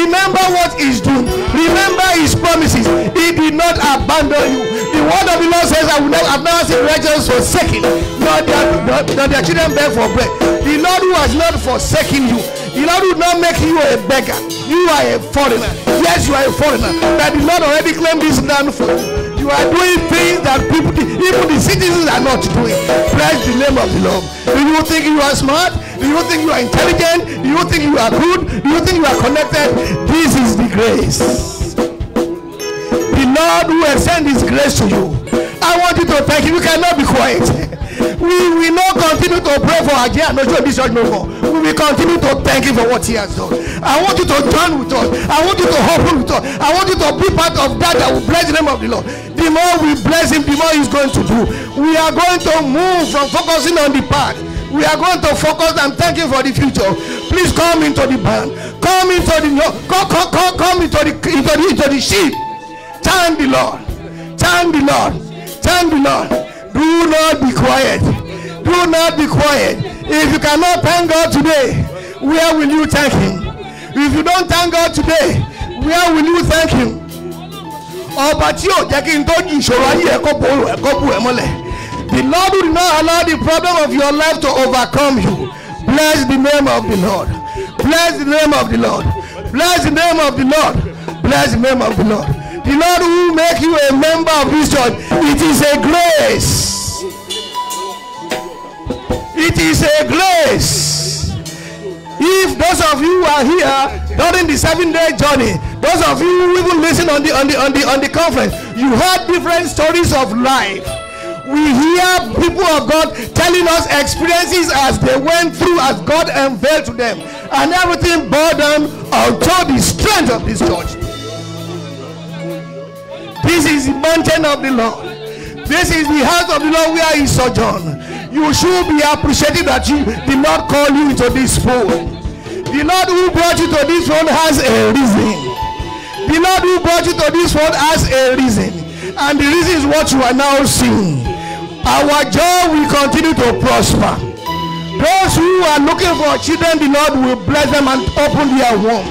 Remember what he's doing. Remember his promises. He did not abandon you. The word of the Lord says, I will never, I've never seen righteous forsaken, nor their, nor, nor their children beg for bread. The Lord who has not forsaken you, the Lord will not make you a beggar. You are a foreigner. Yes, you are a foreigner. But the Lord already claimed this land for you. You are doing things that people, even the citizens are not doing. Praise the name of the Lord. Do you think you are smart? Do you think you are intelligent? Do you think you are good? Do you think you are connected? This is the grace. The Lord who extend his grace to you. I want you to thank him. You cannot be quiet. We will not continue to pray for Ajay and Ojo no more. We will continue to thank him for what he has done. I want you to join with us. I want you to open with us. I want you to be part of that that will bless the name of the Lord. The more we bless him, the more he's going to do. We are going to move from focusing on the past. We are going to focus and thank you for the future. Please come into the band. Come into the come, come, come, come into the into the into the sheep. Thank the Lord. Thank the Lord. Thank the Lord. Do not be quiet. Do not be quiet. If you cannot thank God today, where will you thank Him? If you don't thank God today, where will you thank Him? The Lord will not allow the problem of your life to overcome you. Bless the name of the Lord. Bless the name of the Lord. Bless the name of the Lord. Bless the name of the Lord. The Lord who make you a member of this church, it is a grace. It is a grace. If those of you who are here during the seven day journey, those of you who even listen on the on the on the on the conference, you heard different stories of life. We hear people of God telling us experiences as they went through as God unveiled to them, and everything bore them unto the strength of this church. This is the mountain of the Lord. This is the house of the Lord where he sojourn. You should be appreciative that you did not call you into this fold. The Lord who brought you to this world has a reason. The Lord who brought you to this world has a reason. And the reason is what you are now seeing. Our joy will continue to prosper. Those who are looking for children, the Lord will bless them and open their womb.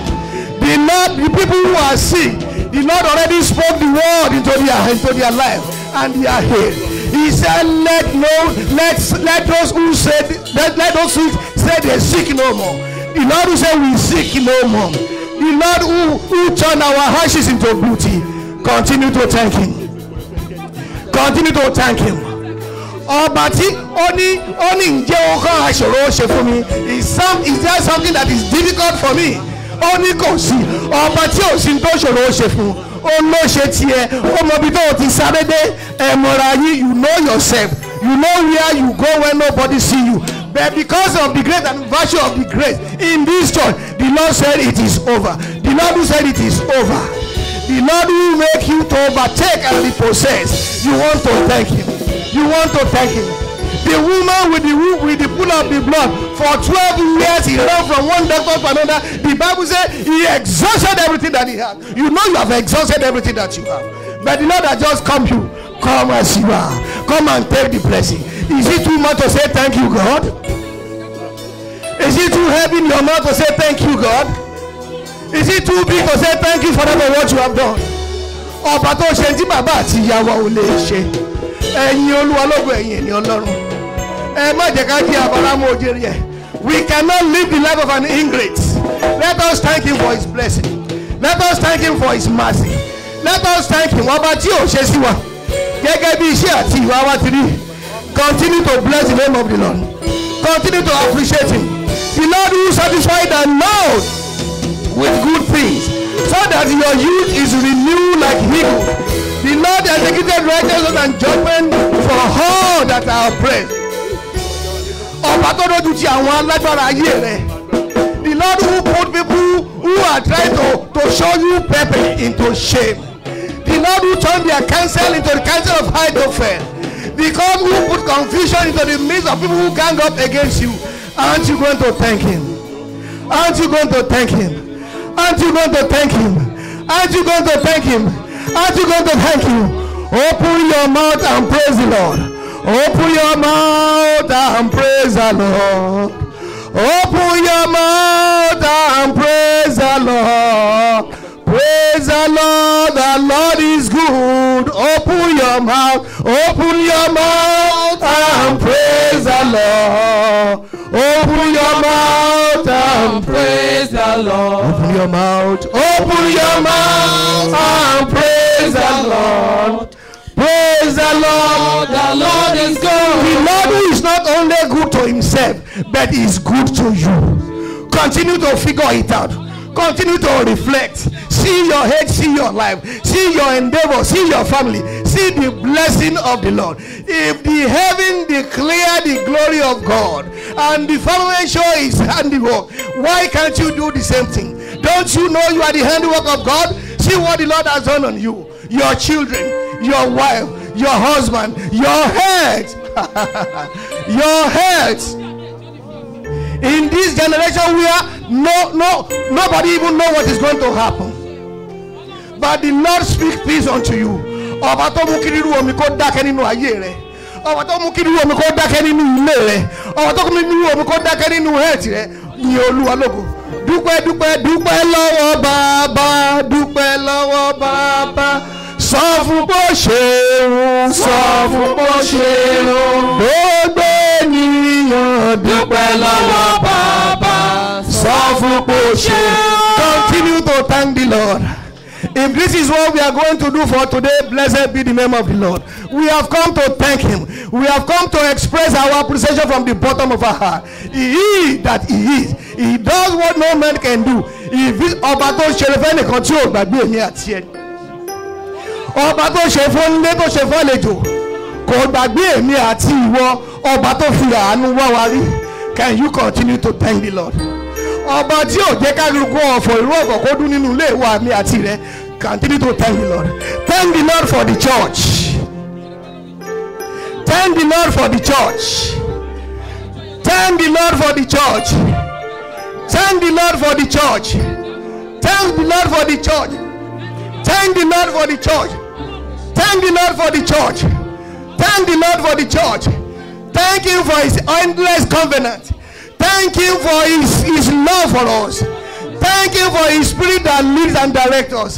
The Lord, the people who are sick, the Lord already spoke the word into their into their life and they are healed. He said, "Let no, let let those who said let, let those who said they sick no more." The Lord who said we sick no more. The Lord who who turned our ashes into beauty. Continue to thank Him. Continue to thank Him. ọba tí ó ní ó ní ǹjẹ́ ó kọ́ àṣòro ṣe fún mi is there something that is difficult for me ó ní kò sí. Ọba tí ò sí tó ṣòro ṣe fún. Ó ló ṣe tiẹ̀. Ó mọ tó o ti sáré dé. Ẹ̀mọ̀ra yín you know yourself. You know where you go when nobody see you. But because of the grace and virtue of the grace in this church the lord said it is over. The lord said it is over. The lord who make you to overtake and repossess you want to thank him. You want to thank him the woman with the with the pool of the blood. For twelve years he ran from one doctor to another. The bible say he exhausted everything that he had. You know you have exhausted everything that you have. But the lord has just come you. Come as you are come and take the blessing. Is it too much to say thank you god? Is it too heavy in your mouth to say thank you god? Is it too big to say thank you for what you have done? Ọba tó ṣe tí bàbá àti ìyá ò lè ṣe. Ẹ̀yin olúwa lógo ẹ̀yin ènìyàn ọlọ́run Eh, we cannot live the life of an ingrate. Let us thank him for his blessing. Let us thank him for his mercy. Let us thank him. Ọba tí ò ṣe continue to bless the name of the lord. Continue to appreciate him. The lord who satisfied and loud with good things so that your youth is renewed like eagle. The lord executed righteousness and judgment for all that are oppressed ọba tó dojú ti àwọn alágbára ayé rẹ. The lord who put people who are trying to to show you pepper into shame the lord who turn their counsel into the counsel of Ahithophel the god who put confusion into the midst of people who gang up against you. Aren't you going to thank him? Aren't you going to thank him? Aren't you going to thank him? Aren't you going to thank him? Aren't you going to thank him? Open your mouth and praise the lord open your mouth and praise the lord. Open your mouth and praise the lord. Praise the lord the lord is good. Open your mouth open your mouth and praise the lord. Open your mouth and praise the lord. Open your mouth open your mouth and praise the lord praise the lord. The lord is good. the lord is not only good to himself but is good to you. Continue to figure it out. Continue to reflect. See your head see your life. See your endeavor see your family. See the blessing of the lord. If the heaven declare the glory of god and the firmament show his handiwork why can't you do the same thing? Don't you know you are the handiwork of god? See what the lord has done on you. Your children your wife your husband your head. Your head. In this generation where no no nobody even know what is going to happen. But the lord speak peace unto you. Ọba tó mú kí rírú omi kó dákẹ́ nínú ayé rẹ. Ọba tó mú kí rírú omi kó dákẹ́ nínú ilé rẹ. Ọba tó mú kí rírú omi kó dákẹ́ nínú hẹ́ẹ̀tì rẹ. Ní olúwa lógo. Dúpẹ́ dúpẹ́ dúpẹ́ lọ́wọ́ bàbá dúpẹ́ lọ́wọ́ bàbá sọ fún bó ṣe ń sọ fún bó ṣe ń gbogbo ènìyàn dúpẹ́ lọ́wọ́ bàbá sọ fún bó ṣe ń. continue to thank the lord he If this is what we are going to do for today, blessed be the name of the Lord. We have come to thank Him. We have come to express our appreciation from the bottom of our heart. He is that He is. He does what no man can do. It- ọba tó ṣe fẹ́ nìkan tí ò gbàgbé èmi àti ẹ̀. Ọba tó ṣe fún ilé tó ṣe fún àlejò. Kò gbàgbé èmi àti ìwọ ọba tó fi àánú wá wa rí. Can you continue to thank the Lord? ọba tí ò jẹ́ kálukú ọ̀fọ̀ ìró ọ̀fọ̀ kó dún nínú ilé wa mi àti rẹ continue to thank the lord. Thank the lord for the church. Thank the lord for the church. Thank the lord for the church. Thank the lord for the church. Thank the lord for the church. Thank the lord for the church thank the lord for the church. Thank the lord for the church. Thank him for his endless covenant. Thank him for his his love for us. Thank him for his spirit that leads and directs us.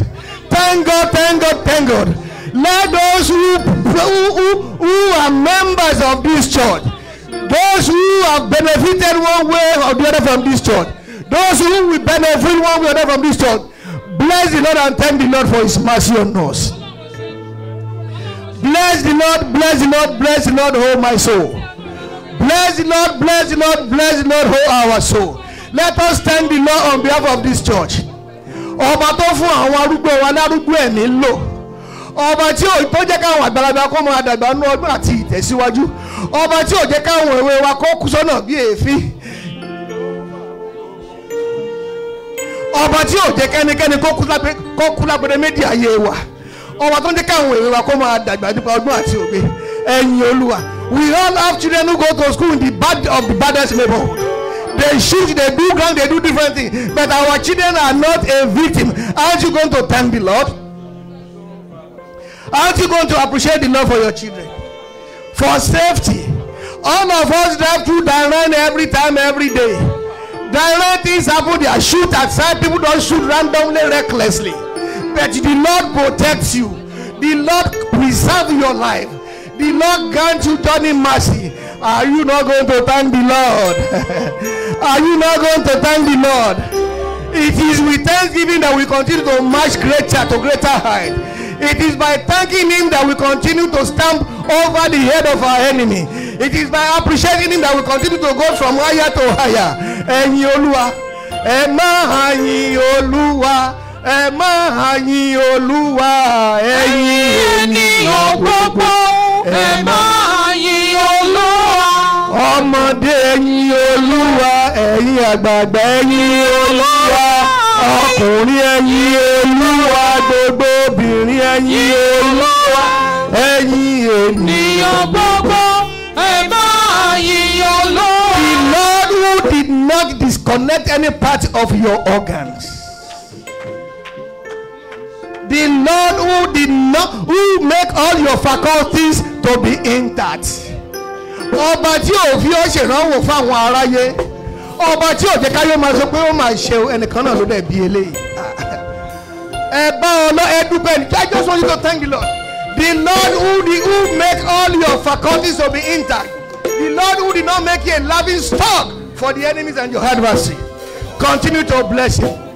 Thank god thank god thank god. Let those who who who, who are members of this church those who have benefited one way or the other from this church those who will benefit one way or the other from this church bless the lord and thank the lord for his mercy on us bless the lord bless the lord bless the lord oh my soul. Bless the lord bless the lord bless the lord oh our soul. Let us thank the lord on behalf of this church. Ọba tó fún àwọn arúgbó wa lárúgbó ẹ̀mí lò. Ọba tí ò tó jẹ́ káwọn àgbàlagbà kó máa dàgbà nú ọdún àti ìtẹ̀síwájú. Ọba tí ò jẹ́ káwọn èwe wa kó kú sọ́nà bí èéfín. Ọba tí ò jẹ́ kẹ́nikẹ́ni kó kú lápẹ́rẹ́ méjì ayé wa ọba tó ń jẹ́ káwọn olúwa we all have children who go to school in the bad of the baddest neighborhood. They shoot they do ground they do different things but our children are not a victim. Aren't you going to thank the lord? Aren't you going to appreciate the lord for your children? For safety all of us drive through Dairan every time every day. Dairan things happen there shoot outside people don't shoot randomly recklessly but the lord protects you. The lord preserve your life. The lord grant you turning mercy. Are you not going to thank the lord? Are you not going to thank the lord? It is with thanksgiving that we continue to march greater to greater height. It is by thanking him that we continue to stamp over the head of our enemy. It is by appreciating him that we continue to go from higher to higher. Ẹ̀yin olúwa ẹ máa yin olúwa ẹ máa yin olúwa ẹ̀yin ènìyàn gbogbo ẹ máa yin olúwa. ọmọdé ẹ̀yin olúwa ẹ̀yin àgbààgbà ẹ̀yin olúwa. Ọkùnrin ẹ̀yin olúwa. Gbogbo obìnrin ẹ̀yin olúwa. Ẹ̀yin ènìyàn gbogbo ẹ máa yin the olúwa. lord who did not disconnect any part of your organs the lord who did not who make all your faculties to be intact. Ọba tí ò fi ọ́ ṣèrànwọ́ fáwọn aráyé. Ọba tí ò jẹ́ káyọ̀ máa sọ pé ó máa ṣe ẹnìkan náà ló dẹ̀ bí eléyìí. Ẹ bá ọ lọ ẹ dúpẹ́ ní I just want you to thank the Lord. The Lord who the who make all your faculties to be intact. The Lord who did not make you a laughing stock for the enemies and your adversary. Continue to bless him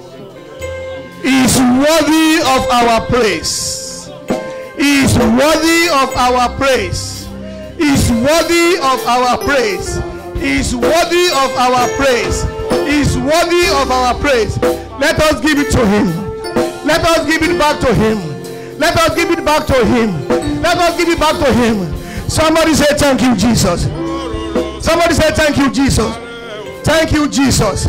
is worthy of our praise. Is worthy of our praise. Is worthy of our praise. Is worthy of our praise. Is worthy of our praise. Let us give it to him. Let us give it back to him. Let us give it back to him. Let us give it back to him. Somebody say thank you jesus. Somebody say thank you jesus. Thank you jesus.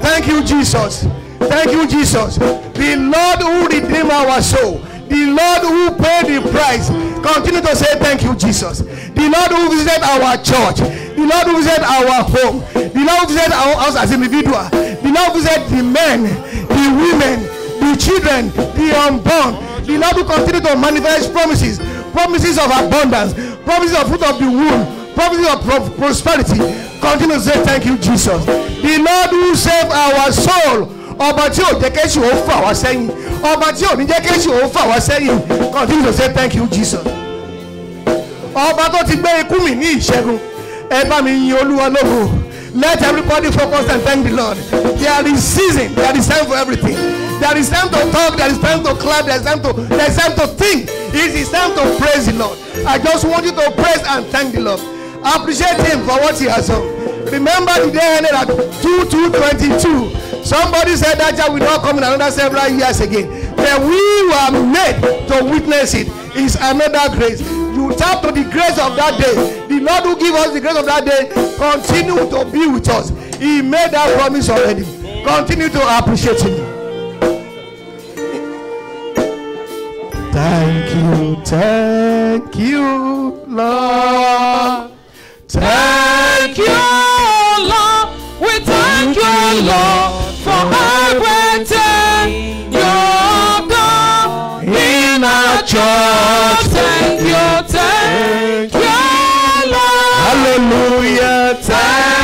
Thank you jesus thank you jesus. The lord who redeem our soul the lord who paid the price. Continue to say thank you jesus. The lord who visit our church the lord who visit our home the lord who visit our house as individual the lord who visit the men the women the children the unborn the lord who continue to manifest promises promises of abundance promises of fruit of the womb promises of pro prosperity. Continue to say thank you jesus. The lord who save our soul ọba tí ò jẹ́ kéṣù ó fà wá sẹ́yìn ọba tí ò ní jẹ́ kéṣù ó fà wá sẹ́yìn continue to say thank you jesus ọba tó ti gbé ikú mi ní ìṣẹ́gun ẹ bá mi yin olúwa lógo Let everybody focus and thank the Lord. There is season. There is time for everything. There is time to talk. There is time to clap. There is time to. There is time to think. It is time to praise the Lord. I just want you to praise and thank the Lord. Appreciate Him for what He has done. Remember the day ended at 2 2 22. Somebody said that child will not come in another several years again. But we were made to witness it. It's another grace. You tap to the grace of that day. The Lord who give us the grace of that day continue to be with us. He made that promise already. Continue to appreciate Him. Thank you, thank you, Lord. Thank you, Lord. We thank you, Lord, for everything you've done in our church. Thank you, thank you, Lord. Hallelujah. Thank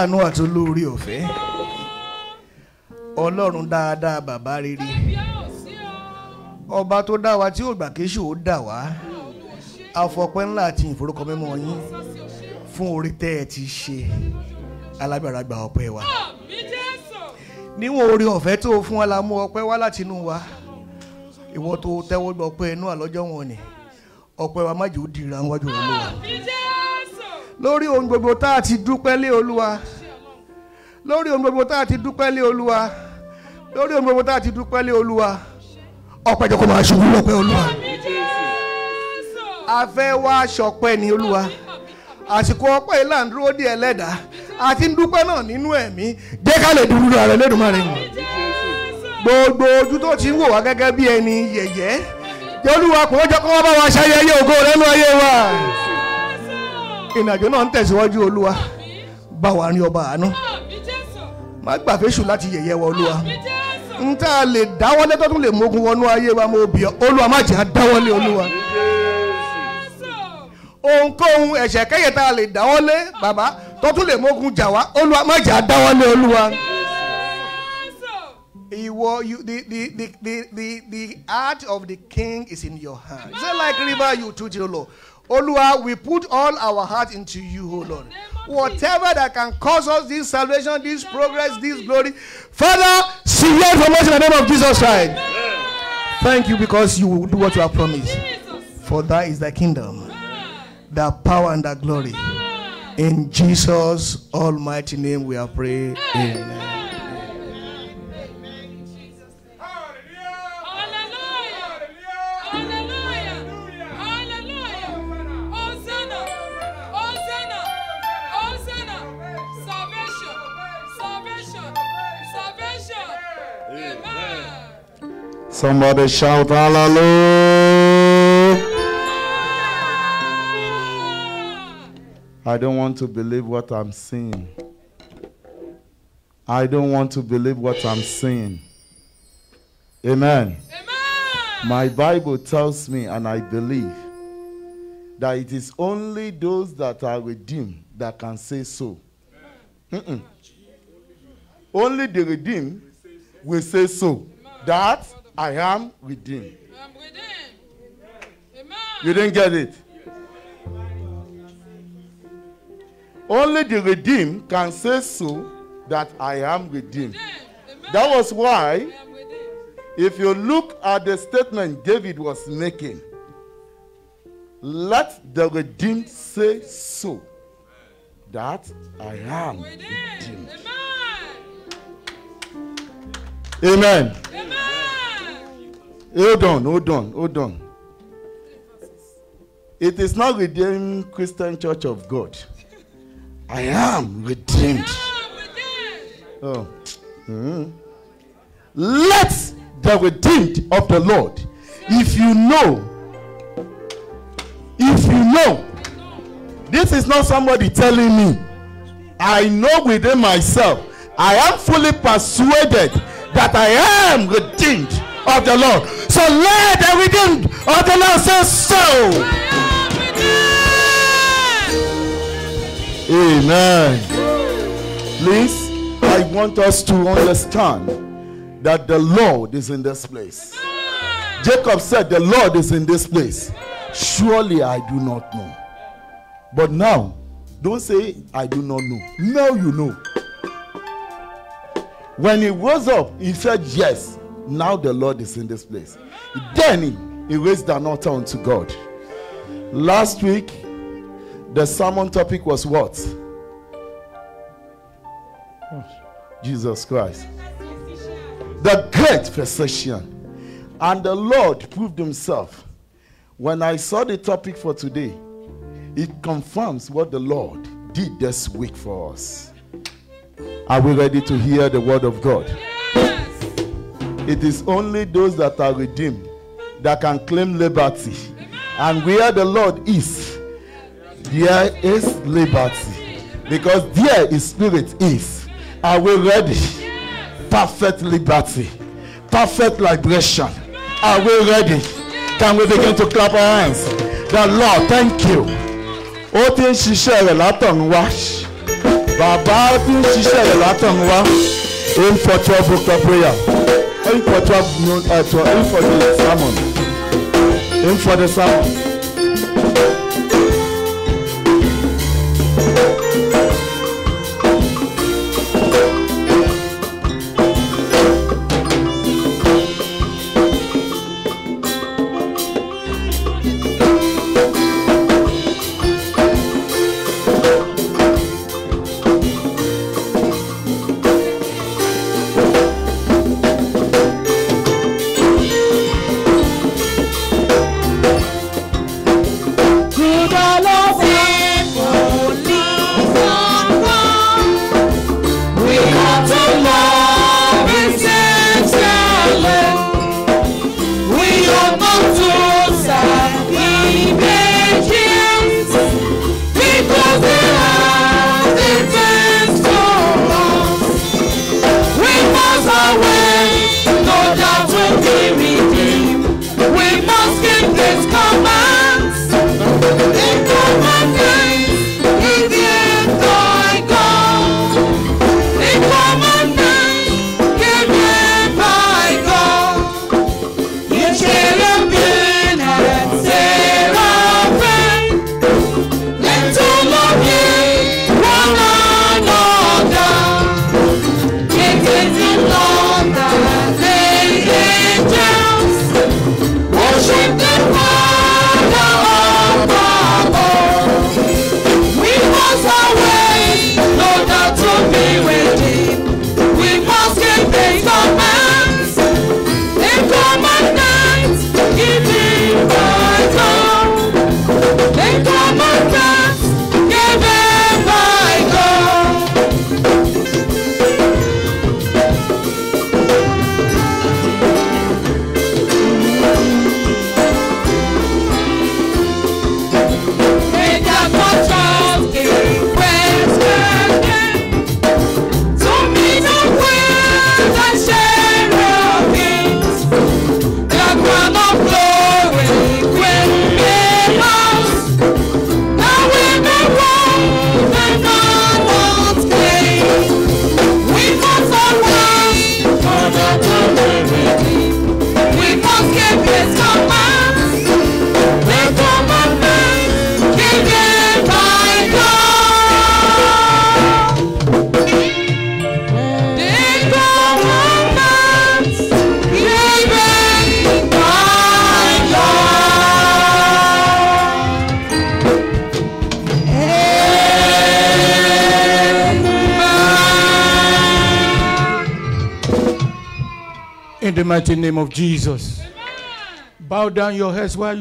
aláàánú àti olórí ọ̀fẹ́. Ọlọ́run dáadáa bàbá rere. Ọba tó dá wa tí ò gbà kéṣù ó dà wá. Afọpẹ́ ńlá àti ìforúkọ mímọ́ yín fún orí tẹ́ ẹ ti ṣe. Alágbára gba ọpẹ́ wa. Níwọ̀n orí ọ̀fẹ́ tó fún wa la mú ọpẹ́ wá láti inú wa. Ìwọ tó tẹ́wọ́ gbọ́ ọpẹ́ inú àlọ́jọ́ wọn ni. Ọpẹ́ wa má ó dìra wájú olúwa lórí ohun gbogbo tá a ti dúpẹ́ lé olúwa. Lórí ohun gbogbo tá a ti dúpẹ́ lé olúwa. Lórí ohun gbogbo tá a ti dúpẹ́ lé olúwa. Ọpẹ́ jẹ́ kó máa ṣubú lọ́pẹ́ olúwa. A fẹ́ wá ní olúwa. Àsìkò ọpẹ́ yìí là ń dúró dé ẹlẹ́dàá. Àti ń dúpẹ́ náà nínú ẹ̀mí. Jẹ́ ká lè dúró rẹ̀ lẹ́dùnmáre gbogbo ojú tó ti ń wò wá gẹ́gẹ́ bí ẹni yẹ̀yẹ́. Olúwa kò jẹ́ kó wọ́n bá wa ṣayẹyẹ ògo rẹ̀ nínú ayé wa ìrìnàjò náà ń tẹ̀síwájú olúwa. Bá wa rí ọba àánú. Má gbà fésù láti yẹ̀yẹ́ wa olúwa. N tá a lè dáwọ́lé tó tún lè mógun wọnú ayé wa mo bì ọ́. Olúwa má jẹ́ àdáwọ́lé olúwa. Ohunkóhun ẹ̀ṣẹ̀ kẹ́yẹ tá a lè dáwọ́lé bàbá tó tún lè mógun jà wá. Olúwa má jẹ́ àdáwọ́lé olúwa. Ìwọ you the the the the the the heart of the king is in your hand. Say like river you to the Lord. Olúwa we put all our heart into you o Lord. Whatever that can cause us this salvation, this progress, this glory, Father, see from us in the name of Jesus Christ. Thank you because you will do what you have promised. For that is the kingdom, the power and the glory. In Jesus' almighty name we are praying. Amen. Somebody shout hallelujah. I don't want to believe what I'm seeing. I don't want to believe what I'm seeing. Amen. My Bible tells me, and I believe, that it is only those that are redeemed that can say so. Mm-mm. Only the redeemed will say so. That I am redeemed. You didn't get it. Only the redeemed can say so that I am redeemed. That was why, if you look at the statement David was making, let the redeemed say so that I am redeemed. Amen. Hold on, hold on, hold on. It is not redeemed Christian Church of God. I am redeemed. Oh. Mhm. Let the redeemed of the Lord, if you know, if you know, this is not somebody telling me. I know within myself, I am fully persuaded that I am redeemed of the Lord. So let the of the Lord say so. Amen. Please, I want us to understand that the Lord is in this place. Jacob said, The Lord is in this place. Surely I do not know. But now, don't say, I do not know. Now you know. When he rose up, he said, Yes, now the Lord is in this place. Then he, raised an altar unto God. Last week, the sermon topic was what? Jesus Christ. The great physician. And the Lord proved himself. When I saw the topic for today, it confirms what the Lord did this week for us. Are we ready to hear the word of God? It is only those that are redeemed that can claim liberty. And where the Lord is, there is liberty. Because there his spirit is. Are we ready? Perfect liberty. Perfect liberation. Are we ready? Can we begin to clap our hands? The Lord, thank you. Ó ti ń ṣiṣẹ́ rẹ̀ látọ̀run wá. Bàbá ti ń ṣiṣẹ́ rẹ̀ látọ̀run wá. Aim for of prayer. Aim for twelve noon uh, twelve aim for the sermon. Aim for the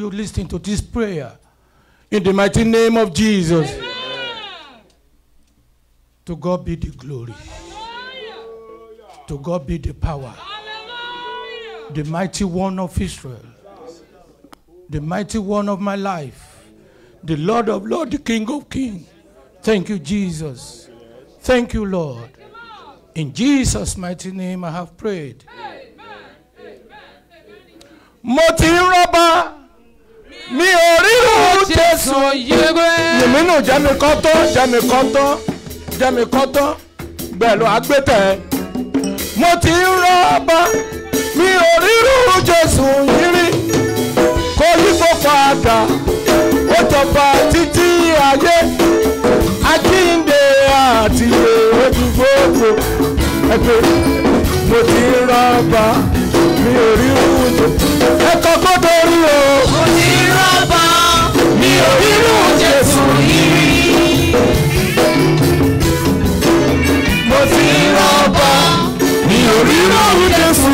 listen to this prayer. In the mighty name of Jesus. To God be the glory. To God be the power. The mighty one of Israel. The mighty one of my life. The Lord of Lords, the King of Kings. Thank you, Jesus. Thank you, Lord. In Jesus' mighty name, I have prayed. mo ti ń rọ́bà jésù yèmí nù jẹ́mi kọ́ tán jẹ́mi kọ́ tán jẹ́mi kọ́ tán gbẹ̀lú agbẹ́tẹ̀. Mo ti ń rọ́bà mi ò ríru jésù yìí rí. Kó yípo padà ó jọba títí ayé. Àjíǹde àti ojú gbogbo. Ẹgbẹ́ mo ti ń rọ́bà mi ò ríru jésù. Ẹ̀kọ́ kó torí o. mo ti rọ́bà mi ò rírú jésù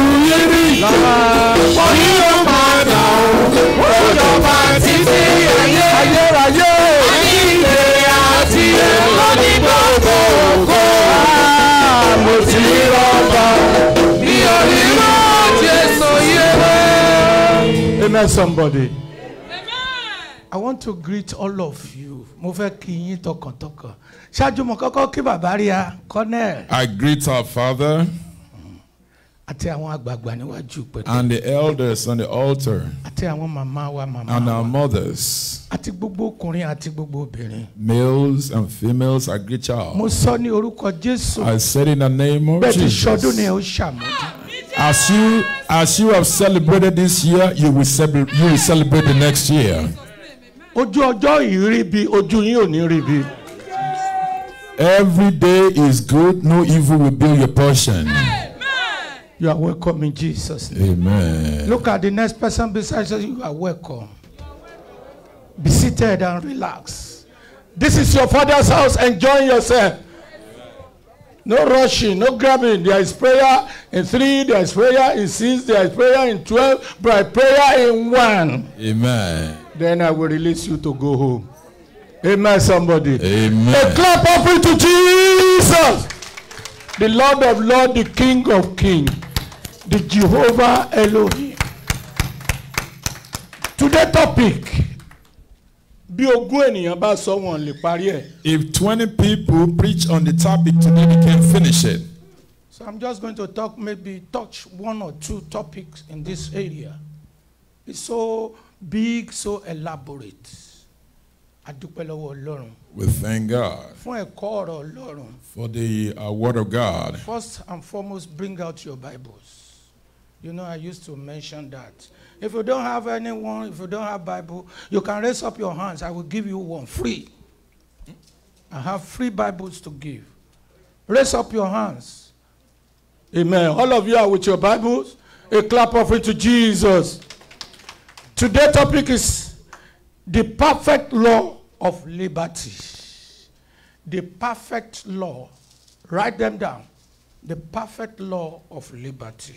somebody. To greet all of you. Mo fẹ́ kí yín tọkàntọkàn. Ṣáájú mo kọ́kọ́ kí bàbá rí a I greet our father àti àwọn àgbààgbà níwájú pẹ̀lú and the elders on the altar àti àwọn màmá wa màmá and our mothers, àti gbogbo ọkùnrin àti gbogbo obìnrin. males and females. I greet y'all. Mo sọ ní orúkọ Jésù. I said in the name of Bẹ́ẹ̀ ti ṣọdún ni ẹ Jesus. ṣàmójú. As you as you have celebrated this year, you will celebrate you will celebrate the next year. Ojú ọjọ́ ìríbi ojú yín ò ní ríbi. Every day is good, no evil will be your portion. You are welcome in Jesus' name. Amen. Look at the next person beside you. You are welcome. Be seated and relax. This is your father's house. Enjoy yourself. No rushing, no grabbing. There is prayer in three, there is prayer in six, there is prayer in twelve, but prayer in one. Amen. Then I will release you to go home. Amen, somebody. Amen. A clap offering to Jesus, the Lord of Lords, the King of Kings, the Jehovah Elohim. Today topic bí ogún ènìyàn bá sọ wọn lè parí ẹ̀. If 20 people preach on the topic today, they can finish it. So I'm just going to talk, maybe touch one or two topics in this area. It's so big, so elaborate. Lọ́wọ́ Ọlọ́run We thank God fún ẹ̀kọ́ ọ̀rọ̀ Ọlọ́run. for the uh, word of God. First and foremost, bring out your Bibles. You know, I used to mention that. If you don't have anyone, if you don't have Bible, you can raise up your hands. I will give you one free. I have free Bibles to give. Raise up your hands. Amen. All of you are with your Bibles. A clap offering to Jesus. Today's topic is The perfect law of liberty. The perfect law. Write them down. The perfect law of liberty.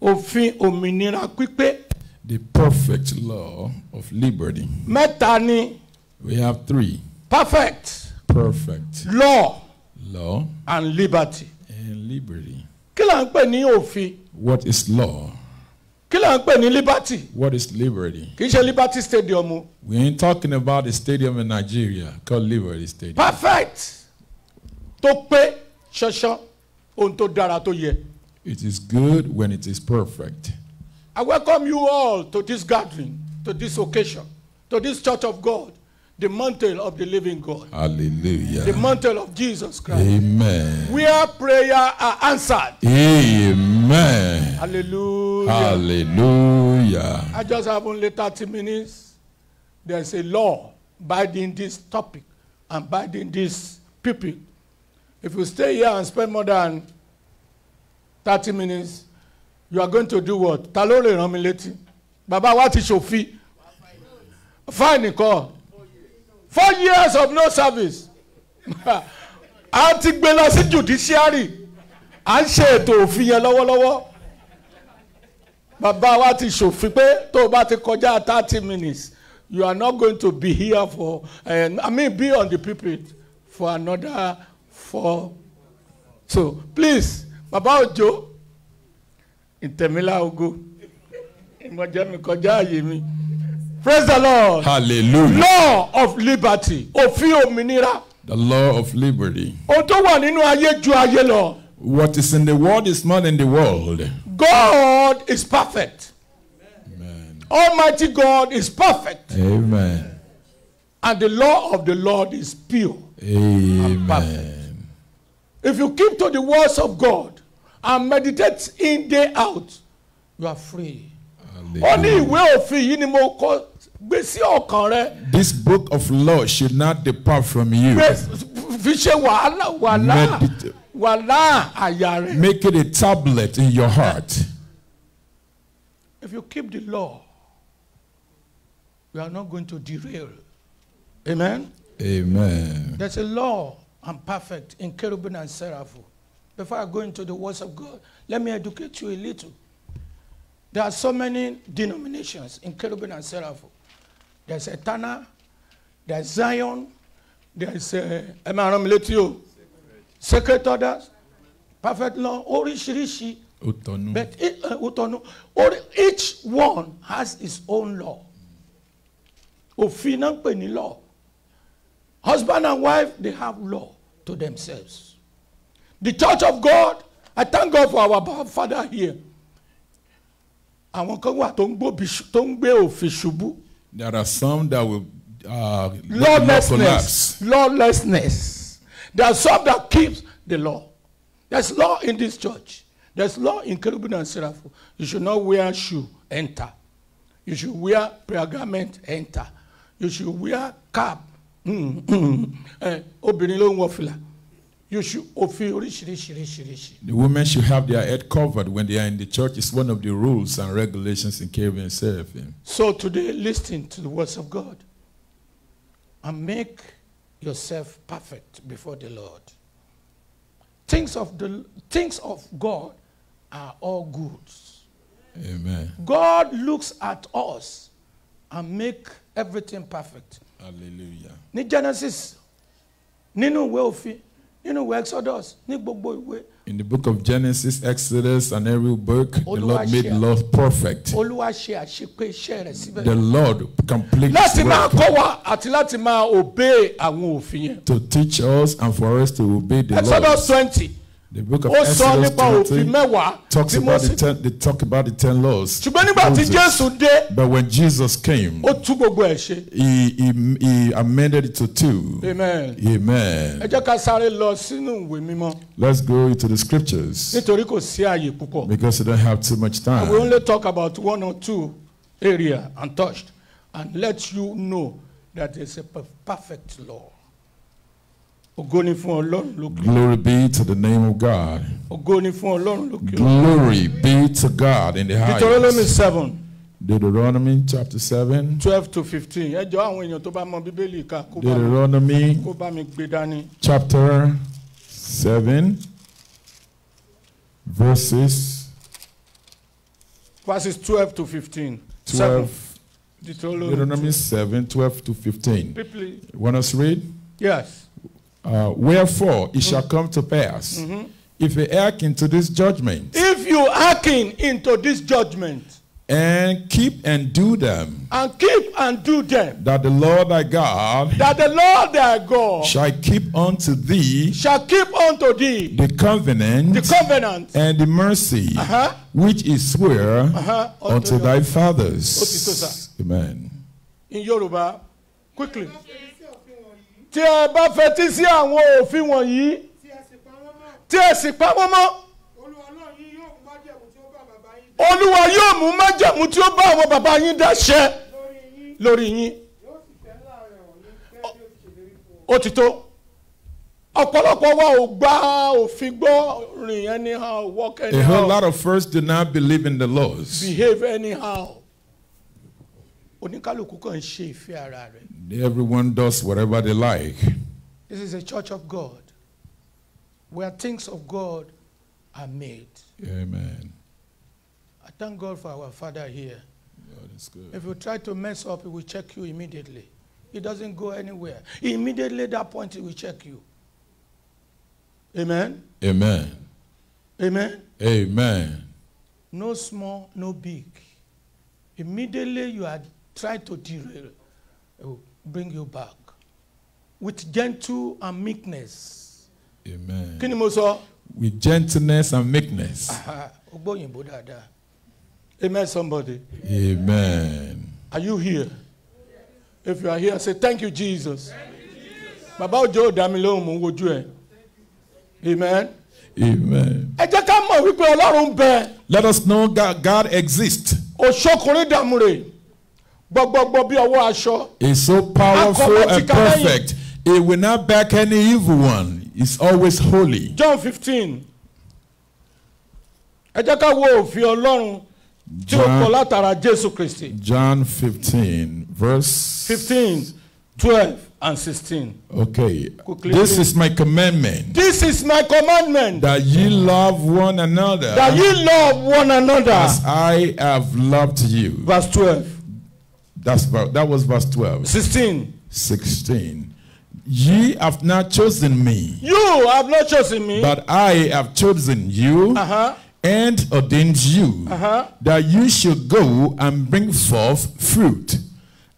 òfin òmìnira pípé. The perfect law of liberty. Mẹ́ta ni We have three perfect perfect law law and liberty. and liberty. Kí là ń pè ní òfin? What is law? Kí là ń pè ní liberty? What is liberty? Kì í ṣe Liberty Stadium o. We ain't talking about the stadium in Nigeria called Liberty Stadium. Perfect tó pé ṣanṣan ohun tó dára tó yẹ. It is good when it is perfect. I welcome you all to this gathering, to this occasion, to this church of God, the mantle of the living God, Hallelujah. the mantle of Jesus Christ, Amen. where prayer are answered. Amen. Hallelujah. Hallelujah. I just have only 30 minutes. There's a law binding this topic and binding this people. If you stay here and spend more than 30 minutes, you are going to do what? Ta ló lè rán mi létí? Bàbá wa ti ṣòfin. Fine nìkan. Four years of no service. A ti gbé lọ sí judiciary. À ń ṣe ètò òfin yẹn lọ́wọ́lọ́wọ́. Bàbá wa ti ṣòfin pé tó o bá ti kọjá thirty minutes you are not going to be here for uh, i mean be on the pulpit for another four. So please bàbá òjò ìtẹ̀mílà ogo ìmọ̀jẹ́ mi kọjá àyè mi. Praise the lord. Hallelujah. law of liberty òfin òmìnira. The law of liberty. ohun tó wà nínú ayé ju ayé lọ What is in the world is not in the world. God is perfect. Amen. Almighty God is perfect. Amen. And the law of the Lord is pure. Amen. If you keep to the words of God and meditate in day out, you are free. ó ní ìwé òfin yìí ni mo kọ gbé sí ọkàn This book of law should not depart from you. gbé fi ṣe wàhálà wàhálà Medita- wàhálà àyà rẹ. Make it a tablet in your heart. If you keep the law, you are not going to derail. Amen. Amen. There's a law and perfect in cherubim and seraphim. Before I go into the words of God, let me educate you a little. There are so many denominations in cherubim and seraphim. There's Eternal, there's Zion, there's uh, Emaramileti, Sacred Orders, Perfect Law, oríṣiríṣi. Utonu. But uh, Utonu, or each one has its own law. Òfin náà ń pè ní law. Husband and wife, they have law to themselves. The church of God, I thank God for our father here. Àwọn kan wà tó ń ṣu- tó ń gbé òfin ṣubú. There are some that will uh, Lawlessness. Lawlessness. There are some that keeps the law. There's law in this church. There's law in Cherubim and Seraphim. You should not wear shoe, enter. You should wear prayer garment, enter. You should wear cap. Mm, mm. Eh, Obìnrin ló ń wọ fìlà. You should. The women should have their head covered when they are in the church. It's one of the rules and regulations in Cherubim and Seraphim. So today, listen to the words of God and make yourself perfect before the Lord. Things of the things of God are all good. Amen. God looks at us and make everything perfect. Hallelujah. Ní Genesis, nínú ìwé òfin, nínú ìwé Exodus, ní gbogbo ìwé, In the book of Genesis, Exodus, and every book, the Lord made law perfect. Olúwa ṣe àṣepé iṣẹ́ rẹ̀ síbẹ̀. The Lord completes Láti máa work kọ́ wa àti láti máa obey àwọn òfin yẹn. to teach us and for us to obey the Exodus laws. twenty. The book of Exodus 20 talks about the ten, they talk about the ten laws. ṣùgbọ́n nígbà tí Moses. But when Jesus came, ó tú gbogbo ẹ̀ ṣe. he, he, he amended it to two. amen. Amen. ẹ jẹ́ ká sáré lọ sínú ìwé mímọ́ Let's go into the scriptures nítorí kò sí àyè púpọ̀. because we don't have too much time. we only talk about one or two area untouched and let you know that there is a perfect law. ògo ni fún ọlọ́run lókè. Glory be to the name of God. ògo ni fún ọlọ́run lókè. Glory be to God in the highest. Deuteronomy highest. seven Deuteronomy chapter 7. twelve to fifteen ẹ àwọn èèyàn tó bá mọ bíbélì ká kó bá mi Deuteronomy kó bá mi gbé dání. chapter 7, verses verses twelve to fifteen. 12. Deuteronomy. Deuteronomy 7, 12 to 15. People, Want us to read? yes. Uh, Wherefore it shall come to pass, if ye hearken to this judgment, If you hearken into this judgment and keep and do them, and keep and do them, that the Lord thy God that the Lord thy God shall keep unto thee shall keep unto thee the covenant the covenant and the mercy Uh-huh. which is swear uh-huh, unto your- thy Ó ti tó, fathers. Amen. in Yoruba quickly. Tí ẹ bá fetí sí àwọn òfin wọ̀nyí tí ẹ sì pa wọ́n mọ́. Olúwa yóò mú májẹ̀mú tí ó bá àwọn bàbá yín dáṣẹ́ lórí yín. Ó ti tó. Ọ̀pọ̀lọpọ̀ wa ò gba òfin gbọ́ rìn anyhow walk A whole lot of first do not believe in the laws. behave anyhow. Oníkálukú kàn ń ṣe ìfẹ́ ara rẹ̀. Everyone does whatever they like. This is a church of God where things of God are made. Amen. I thank God for our Father here. God is good. If you try to mess up, He will check you immediately. He doesn't go anywhere. Immediately at that point, He will check you. Amen. Amen. Amen. Amen. No small, no big. Immediately you are trying to derail, it will bring you back with gentle and meekness. Amen. Kí ni mo sọ? with gentleness and meekness. ó gbóyìnbó dáadáa. amen somebody. Amen. Are you here? If you are here, say thank you, Jesus. Bàbá òjò ò dá mi lóhùn mò ń wojú ẹ̀. Amen. Amen. Ẹ jẹ́ ká mọ̀ wípé Ọlọ́run bẹ. Let us know God, God exists. Òṣokùnrin. Gbọgbọgbọ bí ọwọ́ aṣọ. Is so powerful and ti ká lẹ́yìn. perfect. It will not back any evil one. It's always holy. John fifteen. Ẹ jẹ́ ká wo òfin Ọlọ́run tí ó John- kọ látara Jésù Kristi. John 15, verse. fifteen twelve and sixteen. Okay. Quickly, This please. is my commandment This is my commandment that ye love one another that ye love one another. as I have loved you. Verse twelve. That's that was verse 12. Sixteen. 16. Ye have not chosen me, You have not chosen me. but I have chosen you Uh-huh. and ordained you Uh-huh. that you should go and bring forth fruit,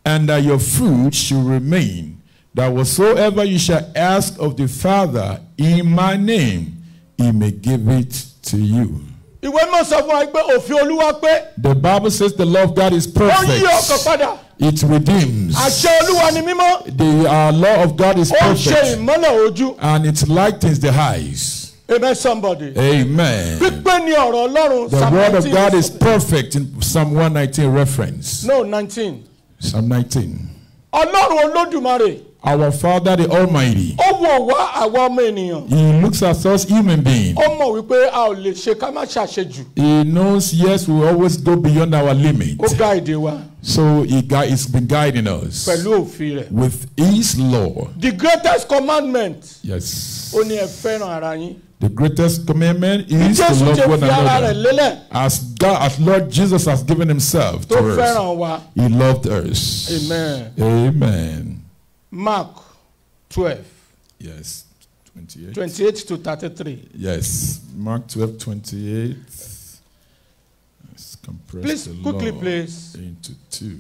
and that your fruit should remain, that whatsoever you shall ask of the Father in my name, he may give it to you. Ìwé mọ̀ sọ fún wa pé òfin Olúwa pé The Bible says the love of God is ó ń yí ọkàn perfect. padà. It redeems. Àṣẹ Olúwa ni mímọ́. The uh, law of God is Ó ń ṣe perfect. ìmọ́lẹ̀ ojú. and it lightens the eyes. Amen somebody. Amen. Pípé ni ọ̀rọ̀ Ọlọ́run. The word of 19. God is perfect in Psalm 119 reference. No nineteen. Psalm 19. Ọlọ́run Olódùmarè. Our Father the Almighty, Ó wá àwa ọmọ ènìyàn. He looks at us human beings. Ó mọ̀ wípé a ò lè ṣe ká má ṣàṣejù. He knows, yes, we always go beyond our limit. Ó gá èdè wa So He gui- He's been guiding us pẹ̀lú òfin rẹ̀. with His law. The greatest commandment Yes. ó ní ẹ fẹ́ràn ara yín. The greatest commandment is to love one fi ara rẹ̀ another. As God, as Lord Jesus has given Himself to tó us, fẹ́ràn wa. He loved us. Amen. Amen. Mark twelve Yes. 28. twenty-eight to thirty-three. Yes. Mark 12, 28. Let's compress Please, the quickly, law please. into two.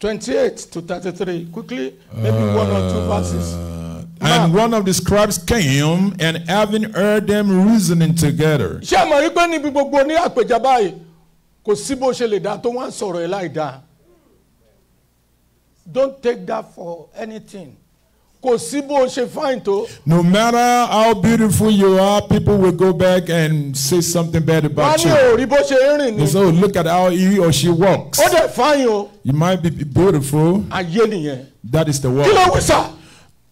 Twenty-eight to thirty-three. Quickly, maybe one or two verses. Uh, and one of the scribes came and having heard them reasoning together. Ṣé àmọ̀ yí pé níbi gbogbo ní àpèjà báyìí kò sí bó ṣe lè dá tó wọ́n á sọ̀rọ̀ ẹ̀ láì dáa. Don't take that for anything. Kò sí bó ṣe fáìn tó. No matter how beautiful you are, people will go back and say something bad about ní you. òrí bó ṣe ń rìn They say, oh, look at how he or she walks. Ó dẹ̀ fáìn o. You might be beautiful. Ayé nìyẹn. That is the Kí ló word. wí?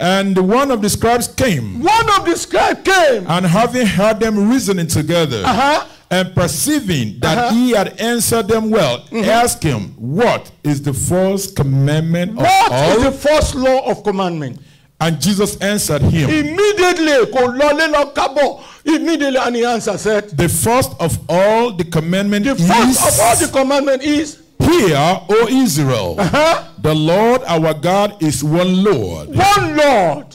And one of the scribes came One of the scribes came. and having heard them reasoning together. Uh-huh. And perceiving that Uh-huh. he had answered them well, asked him, What is the first commandment of all? is the first law of commandment? and Jesus answered him, Immediately kò lọlé lọ kábọ̀. Immediately and he answered said. The first of all the commandment The is, first of all the commandment is. Hear, O Israel, Uh-huh. the Lord our God is one Lord. One Lord.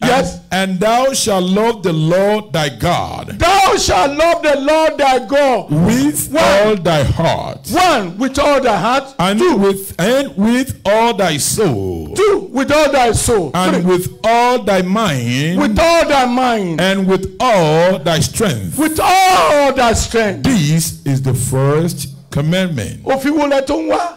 Yes. And, and thou shalt love the Lord thy God Thou shalt love the Lord thy God. with One. all thy heart, One with all thy heart. and Two. with and with all thy soul, Two with all thy soul. and Three. with all thy mind, With all thy mind. and with all thy strength. With all thy strength. This is the first commandment. Òfin wo lẹ tó ń wá?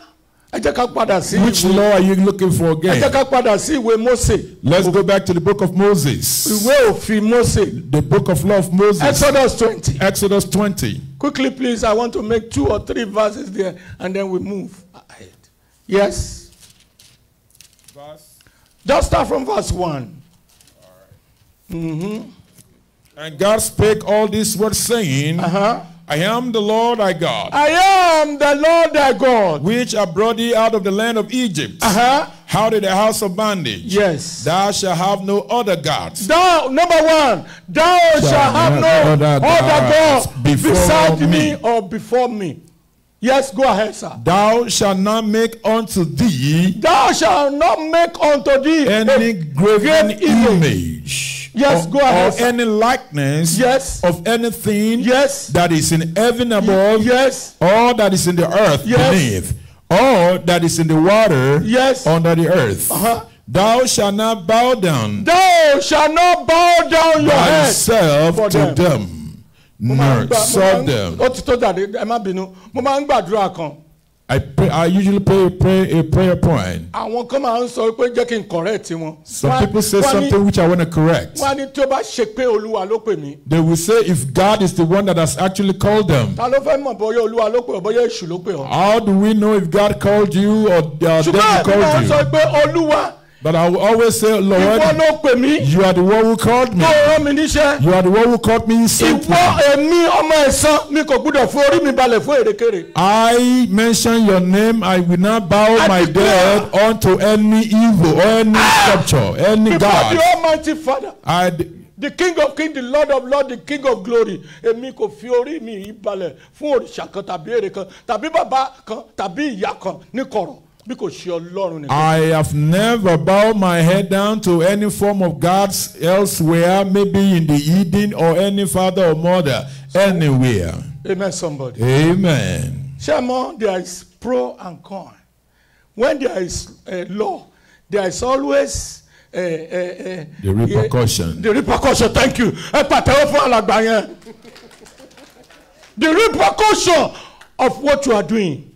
Ẹ jẹ́ ká padà sí Which law are you looking for Ẹ jẹ́ again? ká padà sí ìwé Mósè. Let's go back to the book of Moses. Ìwé òfin Mósè. The book of law of Moses. Exodus twenty. Exodus 20. Quickly please, I want to make two or three verses there and then we move ahead. Yes. Verse. Just start from verse one. All right. Mhm. And God spake all these words, saying, Uh-huh. I am the Lord thy God, I am the Lord thy God. which I brought thee out of the land of Egypt, Uh-huh. out of the house of bondage. Yes. Thou shalt have no other gods. Thou, number one, thou shalt have no other other gods God beside me. me. or before me. Yes, go ahead, sir. Thou shalt not make unto thee Thou shalt not make unto thee any graven great image. Image Yes, or, go ahead, or any likeness Yes. of anything Yes. that is in heaven above Yes. or that is in the earth Yes. beneath or that is in the water Yes. under the earth Uh-huh. Thou shalt not bow down thou shall not bow down your head. thyself to them. them, Mo máa ń nor gbà- mo máa serve them. ó ti tó jáde ẹ má bínú mo máa ń gbàdúrà kan I pray, I usually pray, pray a prayer point. àwọn kan máa ń sọ pé jẹ́ kí n correct wọn. Some people say something which I want to correct. wọ́n á ní tí ó bá ṣe pé olúwa ló pè mí. They will say if God is the one that has actually called them. ta ló fẹ́ mọ̀ bóyá olúwa ló pè ọ́ bóyá èṣù ló pè ọ́. How do we know if God called you or uh, them ṣùgbọ́n àti máa called ń sọ you? pé olúwa But I will always say, Lord, ló pè mí you are the one who called me. tó rán mi níṣẹ́. You are the one who called me. sent me. ìwọ èmi ọmọ ẹ̀sán mi kò gbúdọ̀ fún orí mi balẹ̀ fún èrèkèrè. I mention your name. I will not bow my head unto any evil, any ah! sculpture, any God. the almighty father. I the king of kings the lord of lords the king of glory èmi kò fi orí mi yìí balẹ̀ fún òrìṣà kan tàbí èrè kan tàbí bàbá kan tàbí ìyá kan ní kọ̀rọ̀ bí kò ṣe ọlọ́run nìkan. I have never bowed my head down to any form of gods elsewhere, maybe in the Eden or any father or mother, anywhere. amen somebody. Amen. Shemo, there is pro and con. When there is a law, there is always a, a, a, The eh, repercussion. the repercussion thank you. Ẹ pàtẹ́wọ́ fún alàgbà yẹn. The repercussion of what you are doing.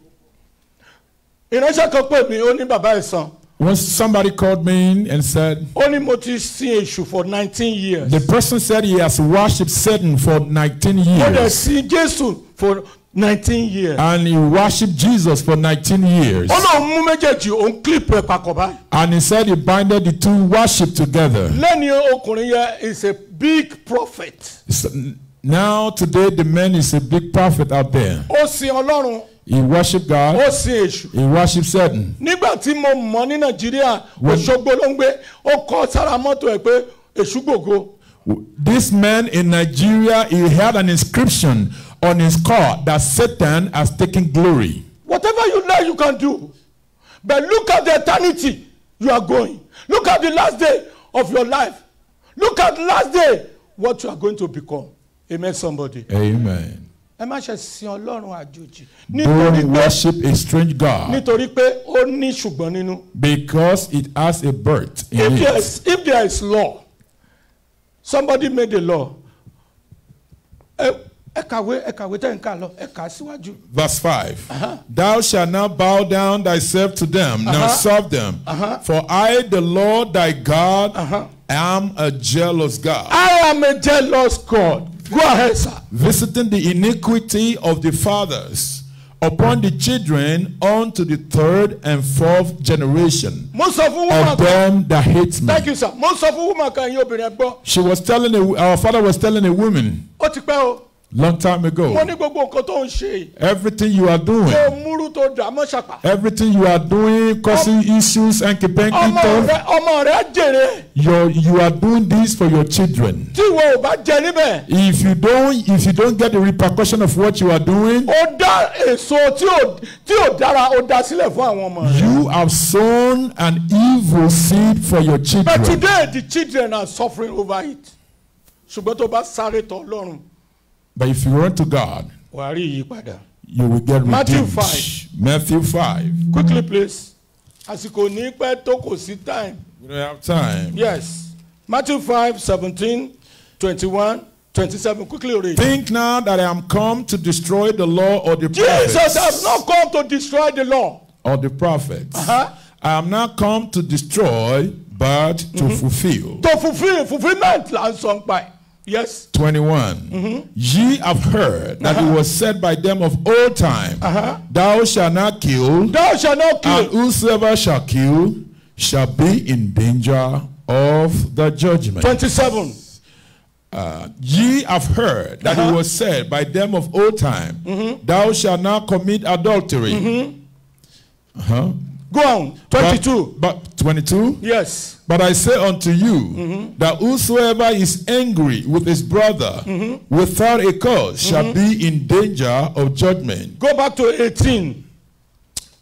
Ìránṣẹ́ kan pè mí, ó ní bàbá. Once somebody called me in and said, Ó ní mo ti sin èṣù for nineteen years. the person said he has worshipped Satan for 19 Mo dẹ̀ years. sin Jésù for nineteen years. And he worshipped Jesus for 19 years. Náà mú méjèèjì òun clip ẹ̀ papọ̀ báyìí. And he said he binded the two worship together. lẹ́ni ọkùnrin yẹn is a big prophet. So, now, today, the man is a big prophet out there. ó sin ọlọ́run He worshiped God, ó sin èṣù. he worshiped Satan. nígbà tí mo mọ̀ ní nàìjíríà òṣogbo ló ń gbé ó kọ́ sára mọ́tò ẹ̀ pé èṣù gbògo. This man in Nigeria, he had an inscription on his car that Satan has taken glory. whatever you like you can do but look at the eternity you are going look at the last day of your life look at the last day what you are going to become amen somebody. Amen. Ẹ má ṣe sin ọlọ́run àjòjì Don't worship a strange God nítorí pé ó ní ṣùgbọ́n nínú. because it has a birth in if there it. is if there is law somebody made a law ẹ ẹ kàwé ẹ kàwé tẹ̀ ń kà lọ ẹ kà síwájú. Verse 5 uh-huh. Thou shalt not bow down thyself to them, nor Uh-huh. serve them. Uh-huh. For I, the Lord thy God, uh-huh. am a jealous God, I am a jealous God go ahead sir. visiting the iniquity of the fathers upon the children unto the third and fourth generation mo sọ fún woman of them that hate me. thank you sir mo sọ fún woman kan yín obìnrin ẹ She was telling a, our father was telling a woman ó ti pẹ́ o long time mo ago, ní gbogbo nǹkan tó ń ṣe everything you are tó doing, múrú tó dà mọ́ ṣàpà everything you are doing, causing issues and keeping ọmọ it rẹ ọmọ rẹ jèrè You're, you are doing this for your children. tí ìwọ ò bá jẹ níbẹ̀ If you don't, if you don't get the repercussion of what you are doing, ó dá èso tí ò tí ò dára ó dá sílẹ̀ fún àwọn ọmọ rẹ. you have sown an evil seed for your But children. today the children are suffering over it. ṣùgbọ́n tó bá sáré tọ̀ lọ́rùn But if you run to God, wàá rí ìyípadà. you will get Matthew redeemed. five. Matthew 5. quickly please àsìkò ní pẹ́ tó kò sí time. We don't have time. yes Matthew five seventeen twenty-one twenty-seven quickly read. Think now that I am come to destroy the law or the Jesus has prophets. not come to destroy the law. Or the prophets. Uh-huh. I am not come to destroy, but to fulfill. to fulfil fulfilment là ń sọ ń pa ẹ̀. Yes 21. Mm-hmm. Ye have heard that it uh-huh. was said by them of old time, uh-huh. Thou shalt not kill, thou shall not kill. and whosoever shall kill shall be in danger of the judgment. twenty-seven. Uh, ye have heard that it uh-huh. was said by them of old time, mm-hmm. Thou shalt not commit adultery. Mm-hmm. Uh-huh. Go on twenty-two. but 22. yes. But I say unto you that whosoever is angry with his brother without a cause shall be in danger of judgment. go back to eighteen.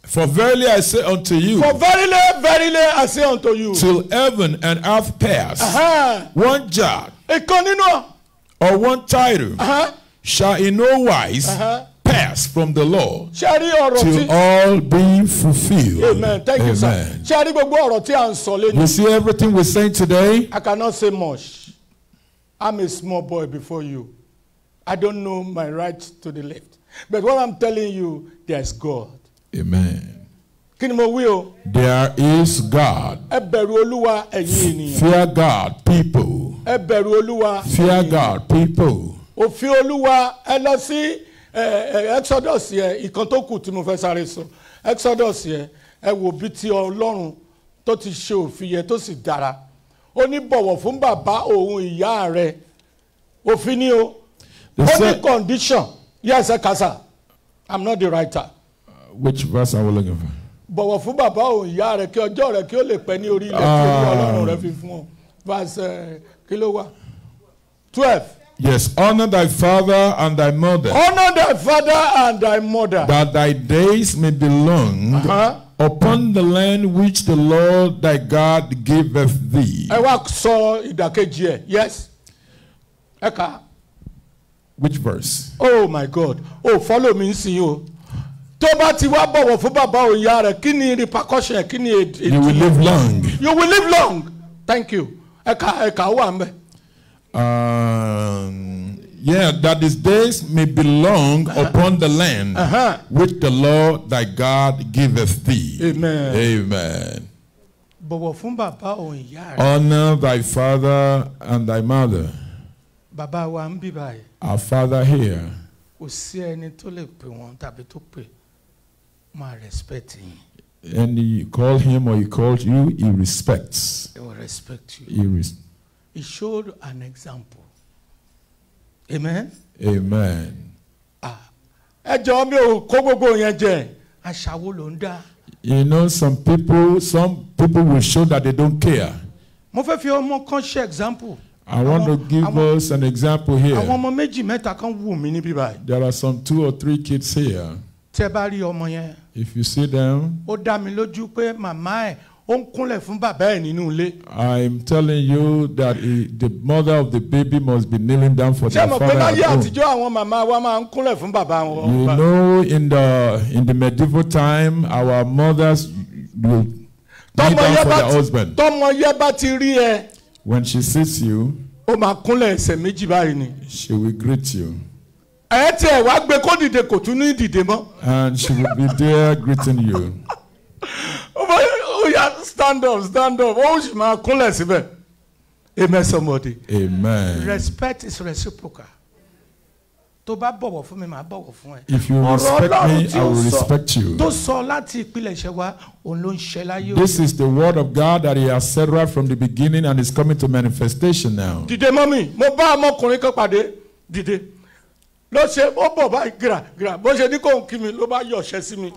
For verily I say unto you, for verily verily I say unto you. till heaven and earth pass, Uh-huh. one jot or one tittle uh-huh. shall in no wise Uh-huh. pass pass from the law ṣé a rí ọ̀rọ̀ tí till all be fulfilled. amen thank you sir Amen. ṣé a rí gbogbo ọ̀rọ̀ tí a ń sọ lẹ́nu. You see everything we're saying today? I cannot say much. I'm a small boy before you. I don't know my right to the left. But what I'm telling you, there's God. Amen. Kí ni mo wí o? There is God. Ẹ bẹ̀rù Olúwa ẹ̀yin ènìyàn. Fear God, people. Ẹ bẹ̀rù Olúwa. Fear. God, people. Òfin Olúwa ẹ lọ sí ẹ, ẹ, Exodus yẹn ìkan tó kù tí mo fẹ́ sáré sọ. Exodus yẹn ẹ wò bí ti Ọlọ́run tó ti ṣe òfin yẹn tó sì dára. Ó ní bọ̀wọ̀ fún bàbá òun ìyá rẹ̀. Òfin ni o. Only said, condition. Yes, ẹ kasa. I'm not the writer. which verse are we looking for? Bọ̀wọ̀ fún bàbá òun ìyá rẹ̀ kí ọjọ́ rẹ̀ kí ó lè pẹ́ ní orí ilẹ̀ tí orí ọlọ́run rẹ̀ fi fún ọ. Verse eh, kí ló wà? Twelve. Yes, honor thy father and thy mother, Honour thy father and thy mother. that thy days may be long Uh-huh. upon the land which the Lord thy God giveth thee. Ẹ wá sọ ìdàkejì ẹ̀. Yes. Ẹ kà. Which verse? Oh my God. Oh follow me nsìn o. Tó bá ti wá bọ̀wọ̀ fún bàbá òun ìyá rẹ̀ kí ni repercussion kí ni èdè? You will live long. You will live long. Thank you. Ẹ kà ẹ kà ó wà ń bẹ̀. Um, yeah, that his days may be long upon the land Uh-huh. which the Lord thy God giveth thee. Amen. Amen. bọ̀wọ̀ fún bàbá òun ìyá rẹ̀ Honor thy father and thy mother. bàbá wa ń báyìí Our father here. kò sí ẹni tó lè pè wọ́n tàbí tó pè máa respect yín And you call him or he calls you, he respects. He will respect you He res- he showed an example amen Amen. Ẹ jọ mi ò kó gbogbo yẹn jẹ. àṣà wo ló ń dá You know, some people, some people will show that they don't care. mo fẹ́ fi ọmọ kan ṣe example I want to Àwọn- give àwọn- us an example àwọn here. ọmọ méjì mẹ́ta kan wù mí níbí báyìí There are some two or three kids here. tẹ́ bá rí ọmọ yẹn If you see them, ó dá mi lójú pé màmá ẹ̀ ó ń kúnlẹ̀ fún bàbá ẹ̀ nínú ilé I'm telling you that he- the mother of the baby must be kneeling down for Ṣé their mo pé father at láyé home. àtijọ́ àwọn màmá wa máa ń kúnlẹ̀ fún bàbá wọn? You know, in the in the medieval time, our mothers will kneel down for their husband. tọ́mọ yẹn bá ti rí ẹ, When she sees you, ó máa kúnlẹ̀ ẹsẹ̀ méjì báyìí ni. she will greet you, Ẹ tiẹ̀ wá gbé kó dìde kò tún ní dìde mọ́. and she will be there greeting you. Bá yà stand up stand up ó sì máa kúnlẹ̀ síbẹ̀. Amen somebody. Amen. respect is reciprocal tó bá bọ̀wọ̀ fún mi màá bọ̀wọ̀ fún ẹ If you respect me, I will respect you. tó sọ láti ìpilẹ̀ṣẹ̀ wa òun ló ń ṣe láyé This is the word of God that He has said right from the beginning and is coming to manifestation now. Dìde mọ́mì mo bá ọmọkùnrin kan pàdé dìde. Ló ṣe ó bọ̀ báyìí gírà gírà bó ṣe ní kò ń kí mi ló bá yọ̀ṣẹ́ sí mi. Mi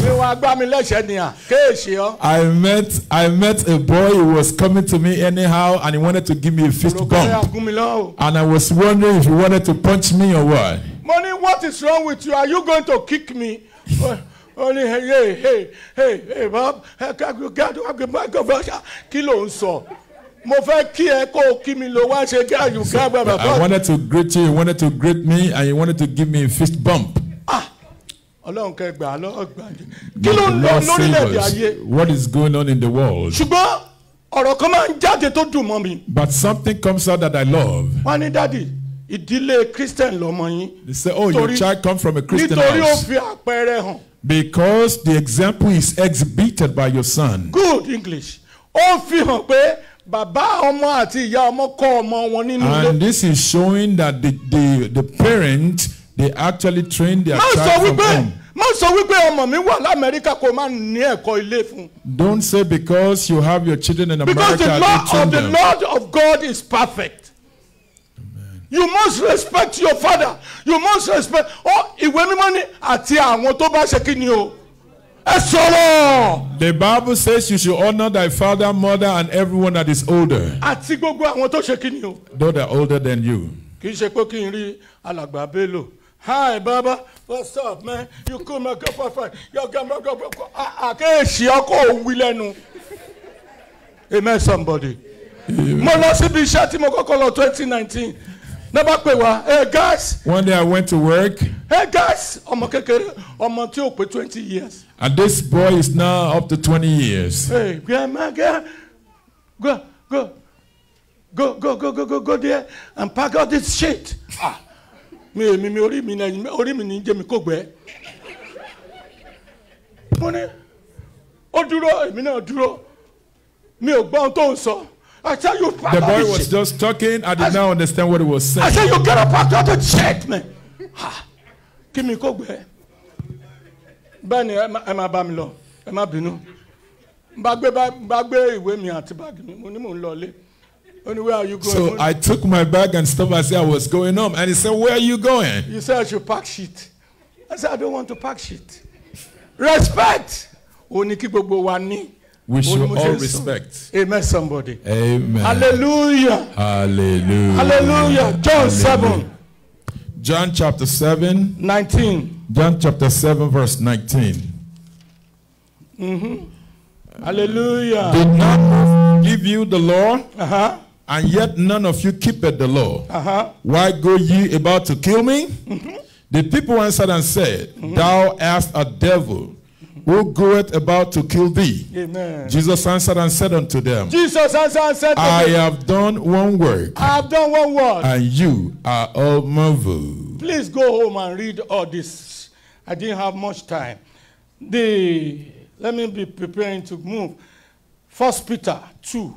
wá gbá mi lẹ́sẹ̀ ni à kéèṣì ọ́. I met I met a boy who was coming to me anyhow and he wanted to give me a fist bump. àgún mi lọ́wọ́ o. And I was wondering if he wanted to punch me or what. mo ní what is wrong with you are you going to kick me ó ní hey hey hey hey bob kí ló ń sọ mo fẹ́ kí ẹ kó o kí mi ló wá ṣe kí àyù kí I wanted to greet you, he wanted to greet me, and he wanted to give me a fist bump. Ọlọ́run kẹgbà lọ́gbà kí ló ń lọ lórílẹ̀‐èdè ayé What is going on in the world? ṣùgbọ́n ọ̀rọ̀ kan máa ń jáde tó dùn mọ́ mi But something comes out that I love. wọ́n ní dádì ìdílé christian lọ́mọ yín They say, Oh, your child comes from a Christian nítorí ó house. fi àpẹẹrẹ hàn Because the example is exhibited by your son. good english ó fi hàn pé bàbá ọmọ àti ìyá ọmọ kọ́ ọmọ wọn nínú ilé. And this is showing that the, the, the parent, they actually train their child from home. má sọ wípé ọmọ mi wà lamẹ́ríkà kó má ní ẹ̀kọ́ ilé fún. Don't say because you have your children in America because the law of the them. lord of god is perfect. you must respect your father you must respect ọ ìwé mímọ́ ni àti àwọn tó bá ṣe kí ni o ẹ sọ̀rọ̀ The Bible says you should honor thy father, mother, and everyone that is older, àti gbogbo àwọn tó ṣe kí ni o. though they're older than you. kì í ṣe pé kí n rí alàgbà bello hi baba. What's up man? You cool my girl fine fine. Your girl my girl àkéèsì ọkọ òwì lẹ́nu amen somebody. Mo lọ síbi iṣẹ́ tí mo kọ́kọ́ lọ twenty nineteen. Bá pè wá hey guys. One day I went to work, hey guys. Ọmọ kékeré ọmọ tí ò pé twenty years. And this boy is now up to 20 years. hey grandma girl. Go go go go go go go go there and pack out this shit. Ah mi èmi mi orí mi náà orí mi ní jẹ́ mi kò gbẹ́ mo ní ó dúró èmi náà dúró mi ò gbọ́ ohun tó ń sọ I tell you The boy was just talking. I did not understand what he was I saying. said, you get up out of the shit, man. Ha. Kí mi kó gbẹ. Bẹ́ẹ̀ni ẹ má- ẹ máa bá mi lọ, ẹ má bínú. Bá gbé bá ìwé mi àti báàgì mi, mo ní mò ń lọ ilé. Ó where are you going? So I took my bag and stuff. I said I was going home, and he said, "Where are you going?" You said I should pack shit. I said I don't want to pack shit. Respect. Ó ní kí gbogbo wa. We should all respect. Amen somebody. Amen. Hallelujah. Hallelujah. Hallelujah. John seven John chapter 7, nineteen. John chapter 7, verse 19. Hallelujah. Did not give you the law, Uh-huh. And yet none of you keepeth the law. Uh-huh. Why go ye about to kill me? The people answered and said, Thou art a devil, who goeth about to kill thee. Amen. Jesus answered and said unto them, Jesus answered and said, I them, have done one work, I have done one work. and you are all marveled. Please go home and read all this. I didn't have much time. The let me be preparing to move. First Peter 2,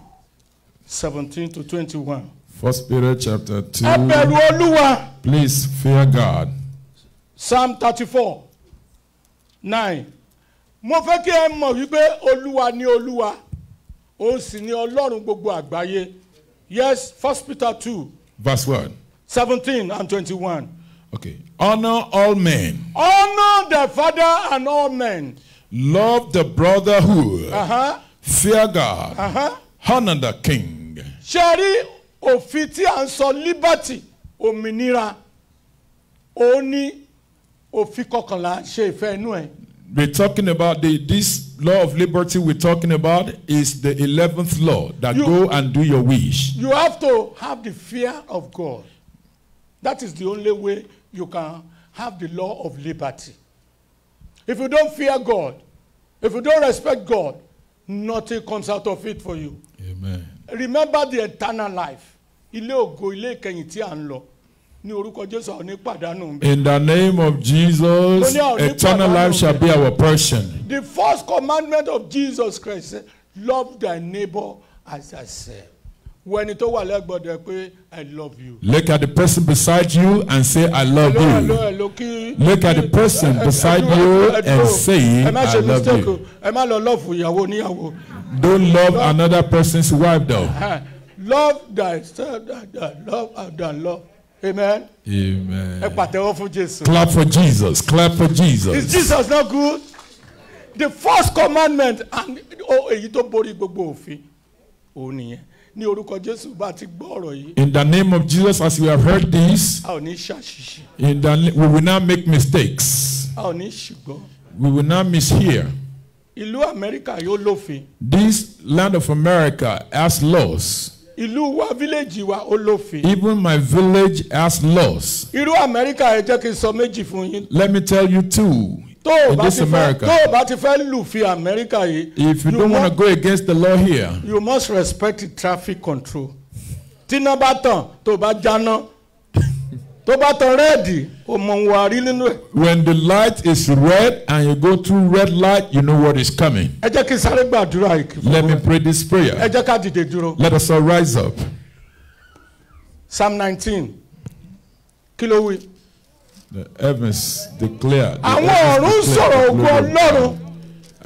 17 to 21. First Peter chapter 2. Ẹ bẹ̀rù Olúwa. Please fear God. Psalm 34, 9. Mo fẹ́ kí ẹ mọ̀ wípé Olúwa ni Olúwa. Òun sì ni Ọlọ́run gbogbo àgbáyé. Yes, First Peter 2, Verse 1. 17 and 21. Okay. Honor all men. Honor the father and all men. Love the brotherhood. Uh-huh. Fear God. Uh-huh. Honor the king. ṣe rí òfin tí à ń sọ liberty òmìnira ó ní òfin kọkànlá ṣe ìfẹ́ inú ẹ̀. We're talking about the this law of liberty we're talking about is the 11th law that You- go and do your wish. you have to have the fear of God that is the only way you can have the law of liberty if you don't fear God if you don't respect God nothing comes out of it for you. Amen. remember the eternal life ilé ògo ilé ìkẹyìn tí à ń lọ ní orúkọ jésù àwọn onípàdánù. In the name of Jesus, eternal life shall be our portion. the first commandment of jesus christ love thy neighbor as thyself wo ẹni tó wà lẹ́gbọ̀dọ̀ pé i love you. Look at the person beside you and say, I love hello hello you. hello kí. Look at the person beside you and say, ẹ má I ṣe love mistake you. o ẹ má lọ love ìyàwó oníyàwó. Don't love another person's wife though. Love thyself thy- thy- love and love amen. Amen. pàtẹ́wọ́ fún jésù. Clap for Jesus. Clap for Jesus. Is Jesus. Jesus not good? The first commandment and oh, èyí tó borí gbogbo òfin òun nìyẹn ní orúkọ Jésù bá ti gbọ́ ọ̀rọ̀ yìí In the name of Jesus, as we have heard this, a ò ní ṣàṣìṣe in the, we will not make mistakes. a ò ní ṣùgbọ́n We will not mishear. Ìlú Amẹ́ríkà yóò lófin This land of America has laws. ìlú wa fíléèjì wa ó lófin Even my village has laws. irú Amẹ́ríkà ẹ jẹ́ kí n sọ méjì fún yín Let me tell you too. tó o bá ti fẹ́ America. tó o bá ti fẹ́ lùfin Amẹ́ríkà yìí If you you don't want to go against the law here, you must respect the traffic control tíná bá tàn tó o bá jáná tó bá tàn rẹ́ẹ̀dì o mọ̀ wà rí nínú ẹ̀. when the light is red and you go through red light, you know what is coming. ẹ jẹ́ kí sáré gbàdúrà yìí Let me pray this ẹ prayer. jẹ́ ká dìde dúró Let us all rise up. psalm nineteen kí ló wí. The heavens declare. àwọn ọ̀run sọ̀rọ̀ ògo ọlọ́run.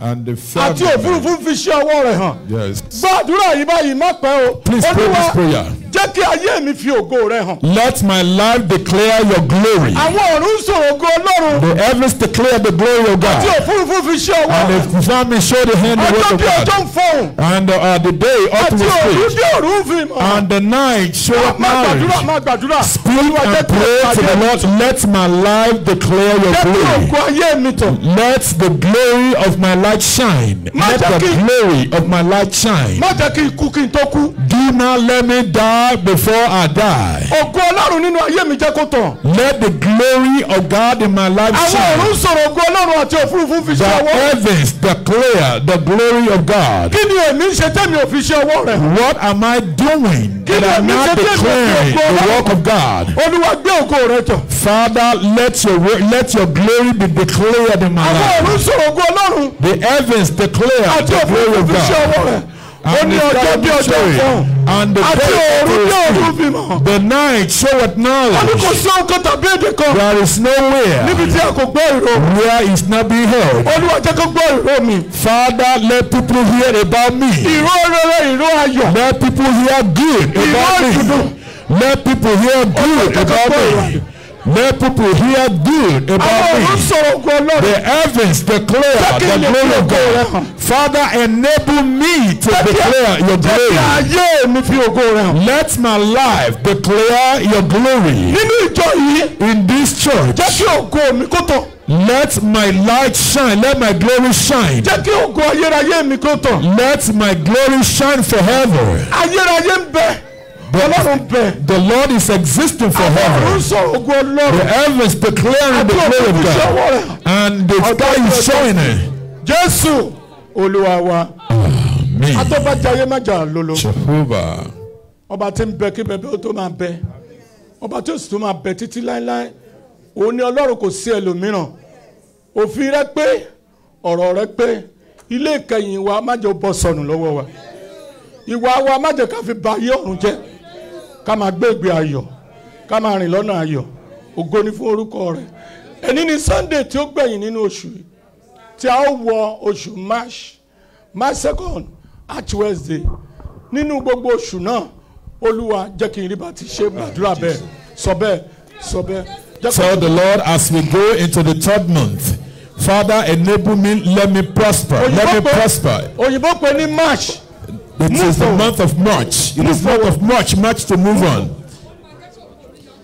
And the àti firmament- òfurufú fi ṣe ọwọ́ rẹ̀ hàn. Yes. gbàdúrà yìí báyìí má pẹ́ o Please pray this prayer. Jẹ́ kí ayé mi fi ògo rẹ̀ hàn. Let my life declare your glory. àwọn ọ̀run sọ̀rọ̀ ògo ọlọ́run The heavens declare the glory of àti God. òfurufú fi ṣe ọwọ́ And the firmament show the hand hàn. the ọjọ́ bí of ọjọ́ God. ń fọhùn And uh, the day ought to àti òru bí òru ń fi mọ̀. And the night show má gbàdúrà knowledge. má gbàdúrà. Speak and pray to the Lord. Let my life declare your jẹ́ kí glory. ògo ayé mi tàn. Let the glory of my light shine. Let the glory of my light shine. má jẹ́ kí ikú kí n tó kú. Do not let me die die before I die. ògo ọlọ́run nínú ayé mi jẹ́ kó tàn. Let the glory of God in my life àwọn ọ̀run shine. sọ̀rọ̀ ògo ọlọ́run àti òfurufú fi The ṣe ọwọ́. heavens declare the glory of God. kí ni èmi ń ṣe tẹ́mi ò fi ṣe ọwọ́ rẹ̀. What am I doing that I'm not declaring the work of God? olúwa gbé ògo rẹ̀ tàn. Father, let your let your glory be declared in my àwọn life. ọ̀run sọ̀rọ̀ ògo ọlọ́run The heavens declare àti the glory òfurufú of fi ṣe ọwọ́ God. rẹ̀. Ó ní ọjọ́ bí ọjọ́ the àti òru bí òru fi mọ̀. The night showeth wọ́n ní kò knowledge. sí kan tàbí èdè kan There is nowhere níbi tí a kò gbọ́ ìró. where it's not being heard. olúwa jẹ́ kó gbọ́ ìró mi. Father, let people hear about me. ìró rere ìró ayọ̀. Let people hear good about me. Let people hear good about me. Let people hear good about me. The heavens declare the glory of God. Father, enable me to declare your glory. Let my life declare your glory. In this church, let my light shine. Let my glory shine. jẹ́ kí ògo ayérayé mi kó tàn. Let my glory shine forever. ayérayé ń bẹ ọlọ́run bẹ. The Lord is existing sọ̀rọ̀ ògo The ọlọ́run. heavens declaring the glory of God. And the sky is showing it. jésù olúwa wa Me. atọ́bàjáyé májà lolo Jehovah. ọba tí ń bẹ kí bẹbẹ ó tó máa bẹ ọba tí ó sì tó máa bẹ títí láéláé òun ni ọlọ́run kò sí ẹlòmíràn òfin rẹ pé ọ̀rọ̀ rẹ pé ilé ìkẹyìn wa má jẹ́ bọ́ sọnù lọ́wọ́ wa ìwà wa má jẹ́ ká fi ba ayé ọ̀run jẹ́ ká máa gbé ìgbé ayọ̀ ká máa rìn lọ́nà ayọ̀. Ògo ni fún orúkọ rẹ̀. Ẹni ní sunday tí ó gbẹ̀yìn nínú oṣù yìí tí a ó wọ oṣù march march second arch wednesday. Nínú gbogbo oṣù náà olúwa jẹ́ kí n rí bá ti ṣe gbàdúrà bẹ́ẹ̀. Sọ bẹ́ẹ̀ sọ bẹ́ẹ̀. Tell the Lord as we go into the third month, Father, enable me, let me prosper, let me prosper. òyìnbó pé ní march It Move is the forward. month of March. It Move is month of. March, March to move on.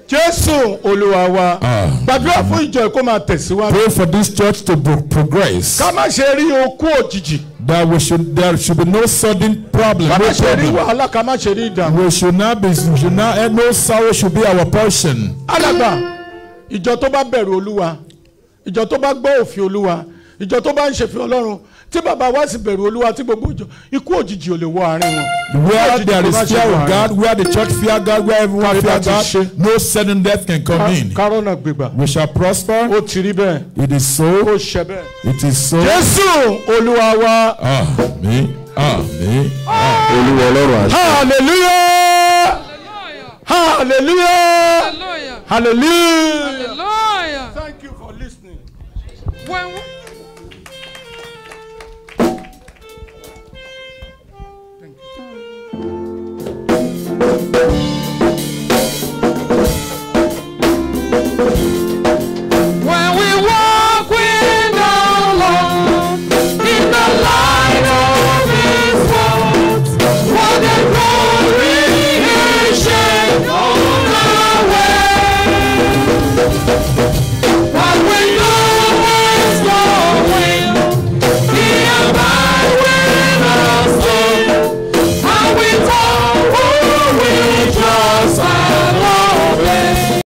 jésù olúwa wa gbàdúrà fún ìjọ kó máa tẹ̀síwájú Pray for this church to pro- progress. ká má ṣe rí okú òjijì That we should there should be no sudden problem, ká má ṣe rí wàhálà ká má ṣe rí ìdààmú. We should not be, should not, and no sorrow should be our portion. alàgbà ìjọ tó bá bẹ̀rù olúwa ìjọ tó bá gbọ́ òfin olúwa ìjọ tó bá ń ṣèfẹ́ ọlọ́run tí bàbá wa sì bẹ̀rù olúwa tí gbogbo ìjọ ikú òjijì ò lè wọ àárín wọn. Where there is fear of. God, where the church fear God, where everyone fear. God, no sudden death can come in. kárọ̀nà gbégbà We shall prosper. ó ti rí bẹ́ẹ̀ It is ó so. ṣẹ bẹ́ẹ̀. It is so. jésù olúwa wa Amen. Amen. olúwa ọlọ́run àṣẹ. hallelujah hallelujah Hallelujah. hallelujah. Hallelujah. thank you for listening. When